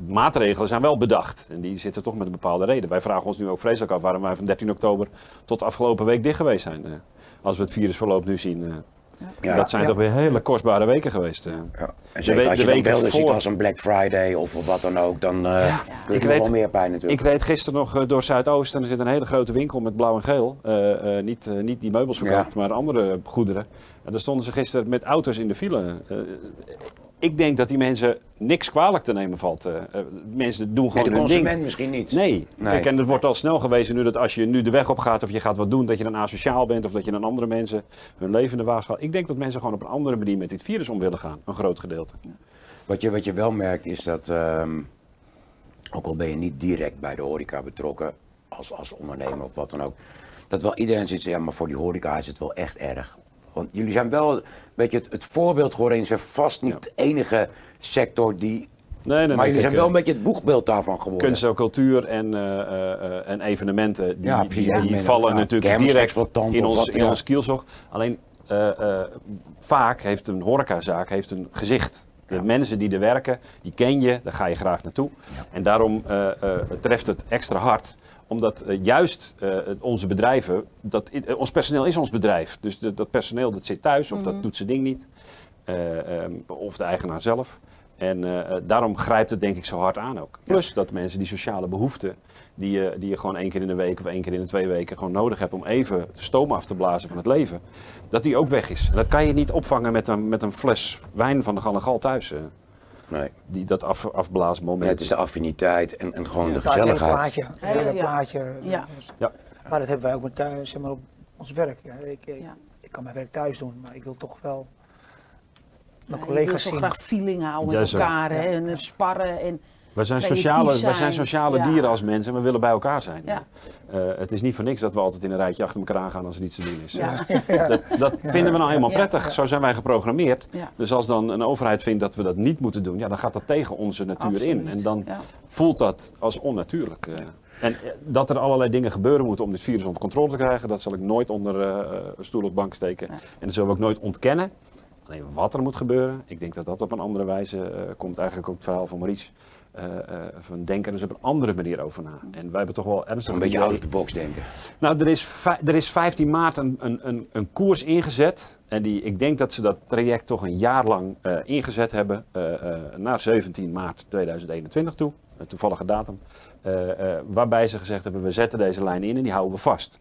maatregelen zijn wel bedacht en die zitten toch met een bepaalde reden. Wij vragen ons nu ook vreselijk af waarom wij van 13 oktober tot afgelopen week dicht geweest zijn. als we het virusverloop nu zien. Ja. dat zijn Ja. toch weer hele kostbare weken geweest. eh. En De zeker als je de beelden ziet voor- als een Black Friday of, wat dan ook, dan eh doet Ik reed- wel meer pijn natuurlijk. Ik reed gisteren nog eh, door Zuidoost en er zit een hele grote winkel met blauw en geel. Niet, niet die meubels verkoopt, maar andere goederen. En daar stonden ze gisteren met auto's in de file. Ik denk dat die mensen niks kwalijk te nemen valt. Eh, mensen doen Nee, gewoon de hun consument ding. misschien niet. Nee. Nee. Kijk, en het wordt al snel gewezen nu dat als je nu de weg op gaat of je gaat wat doen, dat je dan asociaal bent of dat je dan andere mensen hun leven in de waag gaat. Ik denk dat mensen gewoon op een andere manier met dit virus om willen gaan. Een groot gedeelte. Wat je, wat je wel merkt is dat, ehm, ook al ben je niet direct bij de horeca betrokken, als, als ondernemer of wat dan ook, dat wel iedereen zit, ja, maar voor die horeca is het wel echt erg. Want jullie zijn wel een beetje het, het voorbeeld geworden en zijn vast niet de enige sector die... Nee, nee, maar nee, jullie zijn wel eh, een beetje het boegbeeld daarvan geworden. Kunst en cultuur en, eh, eh, eh, en evenementen, die, Ja, precies, die vallen ja. natuurlijk direct in ons, wat, in ons kielzog. Alleen eh, eh, vaak heeft een horecazaak heeft een gezicht. De mensen die er werken, die ken je, daar ga je graag naartoe. En daarom eh, eh, treft het extra hard omdat eh, juist eh, onze bedrijven, dat, eh, ons personeel is ons bedrijf. Dus de- dat personeel dat zit thuis of Mhm. dat doet zijn ding niet. Eh, ehm, of de eigenaar zelf. En daarom grijpt het denk ik zo hard aan ook. Plus dat mensen die sociale behoeften, die je, die je gewoon één keer in de week of één keer in de twee weken gewoon nodig hebt om even de stoom af te blazen van het leven, dat die ook weg is. En dat kan je niet opvangen met een, met een fles wijn van de Gallegal thuis. Nee. Die dat af, afblaasmoment. Ja, het is de affiniteit en, en gewoon de Ja, het hele gezelligheid. plaatje. Het hele Ja. plaatje. Ja. Ja. Maar dat hebben wij ook met thuis, zeg maar, op ons werk. Ja, ik, ik, ik kan mijn werk thuis doen, maar ik wil toch wel mijn Ja, collega's je wil zo zien. graag feeling houden Ja, met elkaar hè, Ja. en sparren. En Wij zijn, sociale, wij zijn. sociale Ja. dieren als mensen en we willen bij elkaar zijn. Ja. Eh, het is niet voor niks dat we altijd in een rijtje achter elkaar aangaan als er iets te doen is. Ja. Eh, Dat, dat vinden we nou helemaal prettig. Zo zijn wij geprogrammeerd. Dus als dan een overheid vindt dat we dat niet moeten doen, ja, dan gaat dat tegen onze natuur in. En dan voelt dat als onnatuurlijk. eh. En dat er allerlei dingen gebeuren moeten om dit virus onder controle te krijgen, dat zal ik nooit onder stoel of bank steken. En dat zullen we ook nooit ontkennen. Alleen wat er moet gebeuren, ik denk dat dat op een andere wijze komt. Eigenlijk ook het verhaal van Maurice. Eh, eh, van denken er dus op een andere manier over na. En wij hebben toch wel ernstig Een beetje out of the box denken. nou, er is, er is 15 maart een, een, een, een koers ingezet. En die, ik denk dat ze dat traject toch een jaar lang eh, ingezet hebben. naar 17 maart 2021 toe. Een toevallige datum. waarbij ze gezegd hebben, we zetten deze lijn in en die houden we vast.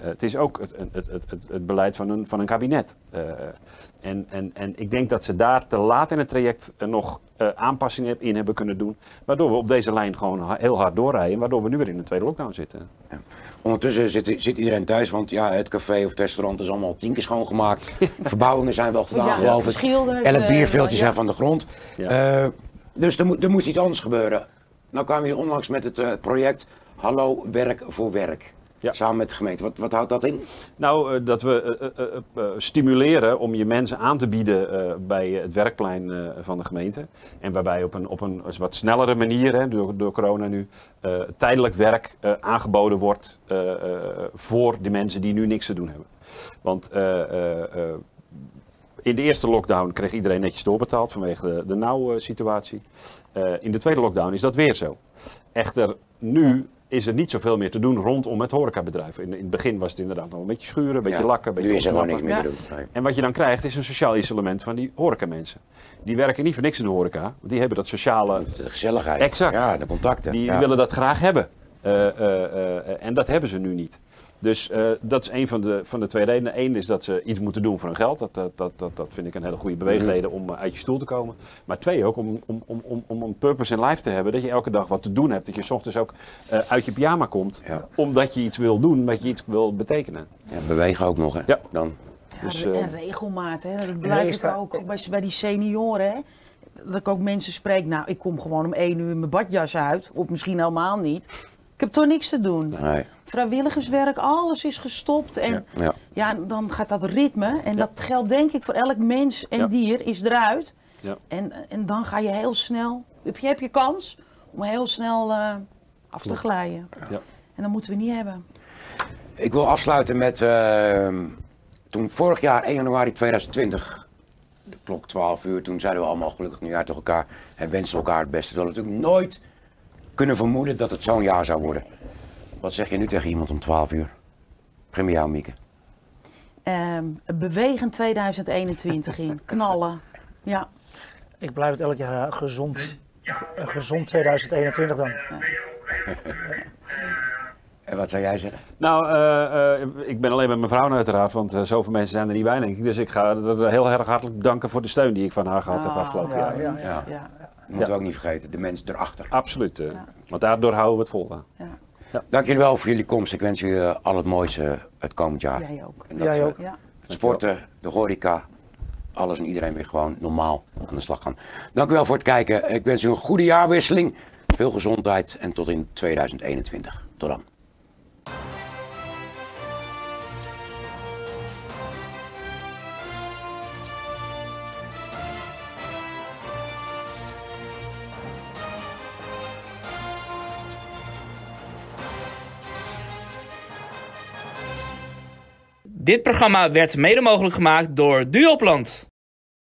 Het is ook het, het, het, het, het beleid van een, van een kabinet. En, en, en ik denk dat ze daar te laat in het traject eh, nog eh, aanpassingen in hebben kunnen doen. Waardoor we op deze lijn gewoon heel hard doorrijden. Waardoor we nu weer in een tweede lockdown zitten. Ondertussen zit, zit iedereen thuis, want ja, het café of het restaurant is allemaal tien keer schoongemaakt. <laughs> Verbouwingen zijn wel gedaan, Ja, geloof ik. geschilderd, Elk eh, bierveeltje ja. zijn van de grond. Eh, dus er, moet- er moest iets anders gebeuren. Nou kwamen jullie onlangs met het eh, project Hallo Werk voor Werk. Samen met de gemeente. Wat, wat houdt dat in? Nou, eh, dat we eh, eh, stimuleren om je mensen aan te bieden bij het werkplein van de gemeente. En waarbij op een, op een wat snellere manier, hè, door, door corona nu, tijdelijk werk aangeboden wordt voor de mensen die nu niks te doen hebben. Want in de eerste lockdown kreeg iedereen netjes doorbetaald vanwege de, de nauw-situatie. Eh, in de tweede lockdown is dat weer zo. Echter, nu is er niet zoveel meer te doen rondom het horecabedrijf. In, in het begin was het inderdaad nog een beetje schuren, een beetje Ja, lakken, een nu beetje is er gewoon niks meer te doen. Nee. En wat je dan krijgt is een sociaal isolement van die horecamensen. Die werken niet voor niks in de horeca, want die hebben dat sociale... De gezelligheid. Exact. Ja, de contacten. Die ja. willen dat graag hebben. Eh, eh, eh, en dat hebben ze nu niet. Dus eh, dat is een van de, van de twee redenen. Eén is dat ze iets moeten doen voor hun geld. Dat, dat, dat, dat, dat vind ik een hele goede beweegreden om eh, uit je stoel te komen. Maar twee ook om, om, om, om, om een purpose in life te hebben. Dat je elke dag wat te doen hebt. Dat je 's ochtends ook eh, uit je pyjama komt. Omdat je iets wil doen, dat je iets wil betekenen. Ja, bewegen ook nog, hè? Ja. Dan. Dus, eh, en regelmaat, hè. dat blijft is daar- ook, ook bij, bij die senioren. Hè. Dat ik ook mensen spreek, nou, ik kom gewoon om één uur in mijn badjas uit. Of misschien helemaal niet. Ik heb toch niks te doen. Nee. Vrijwilligerswerk, alles is gestopt. En ja. Ja. dan gaat dat ritme. En dat geldt denk ik voor elk mens en Ja. dier, is eruit. Ja. En, en dan ga je heel snel, heb je, heb je kans om heel snel eh, af te Klopt. glijden. Ja. En dat moeten we niet hebben. Ik wil afsluiten met. eh, toen vorig jaar, 1 januari 2020, de klok 12 uur, toen zeiden we allemaal gelukkig nieuwjaar tegen elkaar en wensen elkaar het beste. We hadden natuurlijk nooit kunnen vermoeden dat het zo'n jaar zou worden. Wat zeg je nu tegen iemand om 12 uur? Begin met jou, Mieke. Ehm bewegen 2021 in, knallen. Ja. Ik blijf het elk jaar eh, gezond. Een gezond 2021 dan. En wat zou jij zeggen? Nou, eh, eh, ik ben alleen met mijn vrouw uiteraard, want eh, zoveel mensen zijn er niet bij, denk ik. Dus ik ga haar heel erg hartelijk bedanken voor de steun die ik van haar gehad heb afgelopen ja, jaar. ja, ja. ja. Dat moeten we ook niet vergeten, de mens erachter. Absoluut, eh, want daardoor houden we het vol. aan. Dank jullie wel voor jullie komst. Ik wens jullie eh, al het mooiste het komend jaar. Jij ook. En dat Jij we ook. Ja. Het sporten, de horeca, alles en iedereen weer gewoon normaal aan de slag gaan. Dank u wel voor het kijken. Ik wens u een goede jaarwisseling, veel gezondheid en tot in 2021. Tot dan. Dit programma werd mede mogelijk gemaakt door Duopland.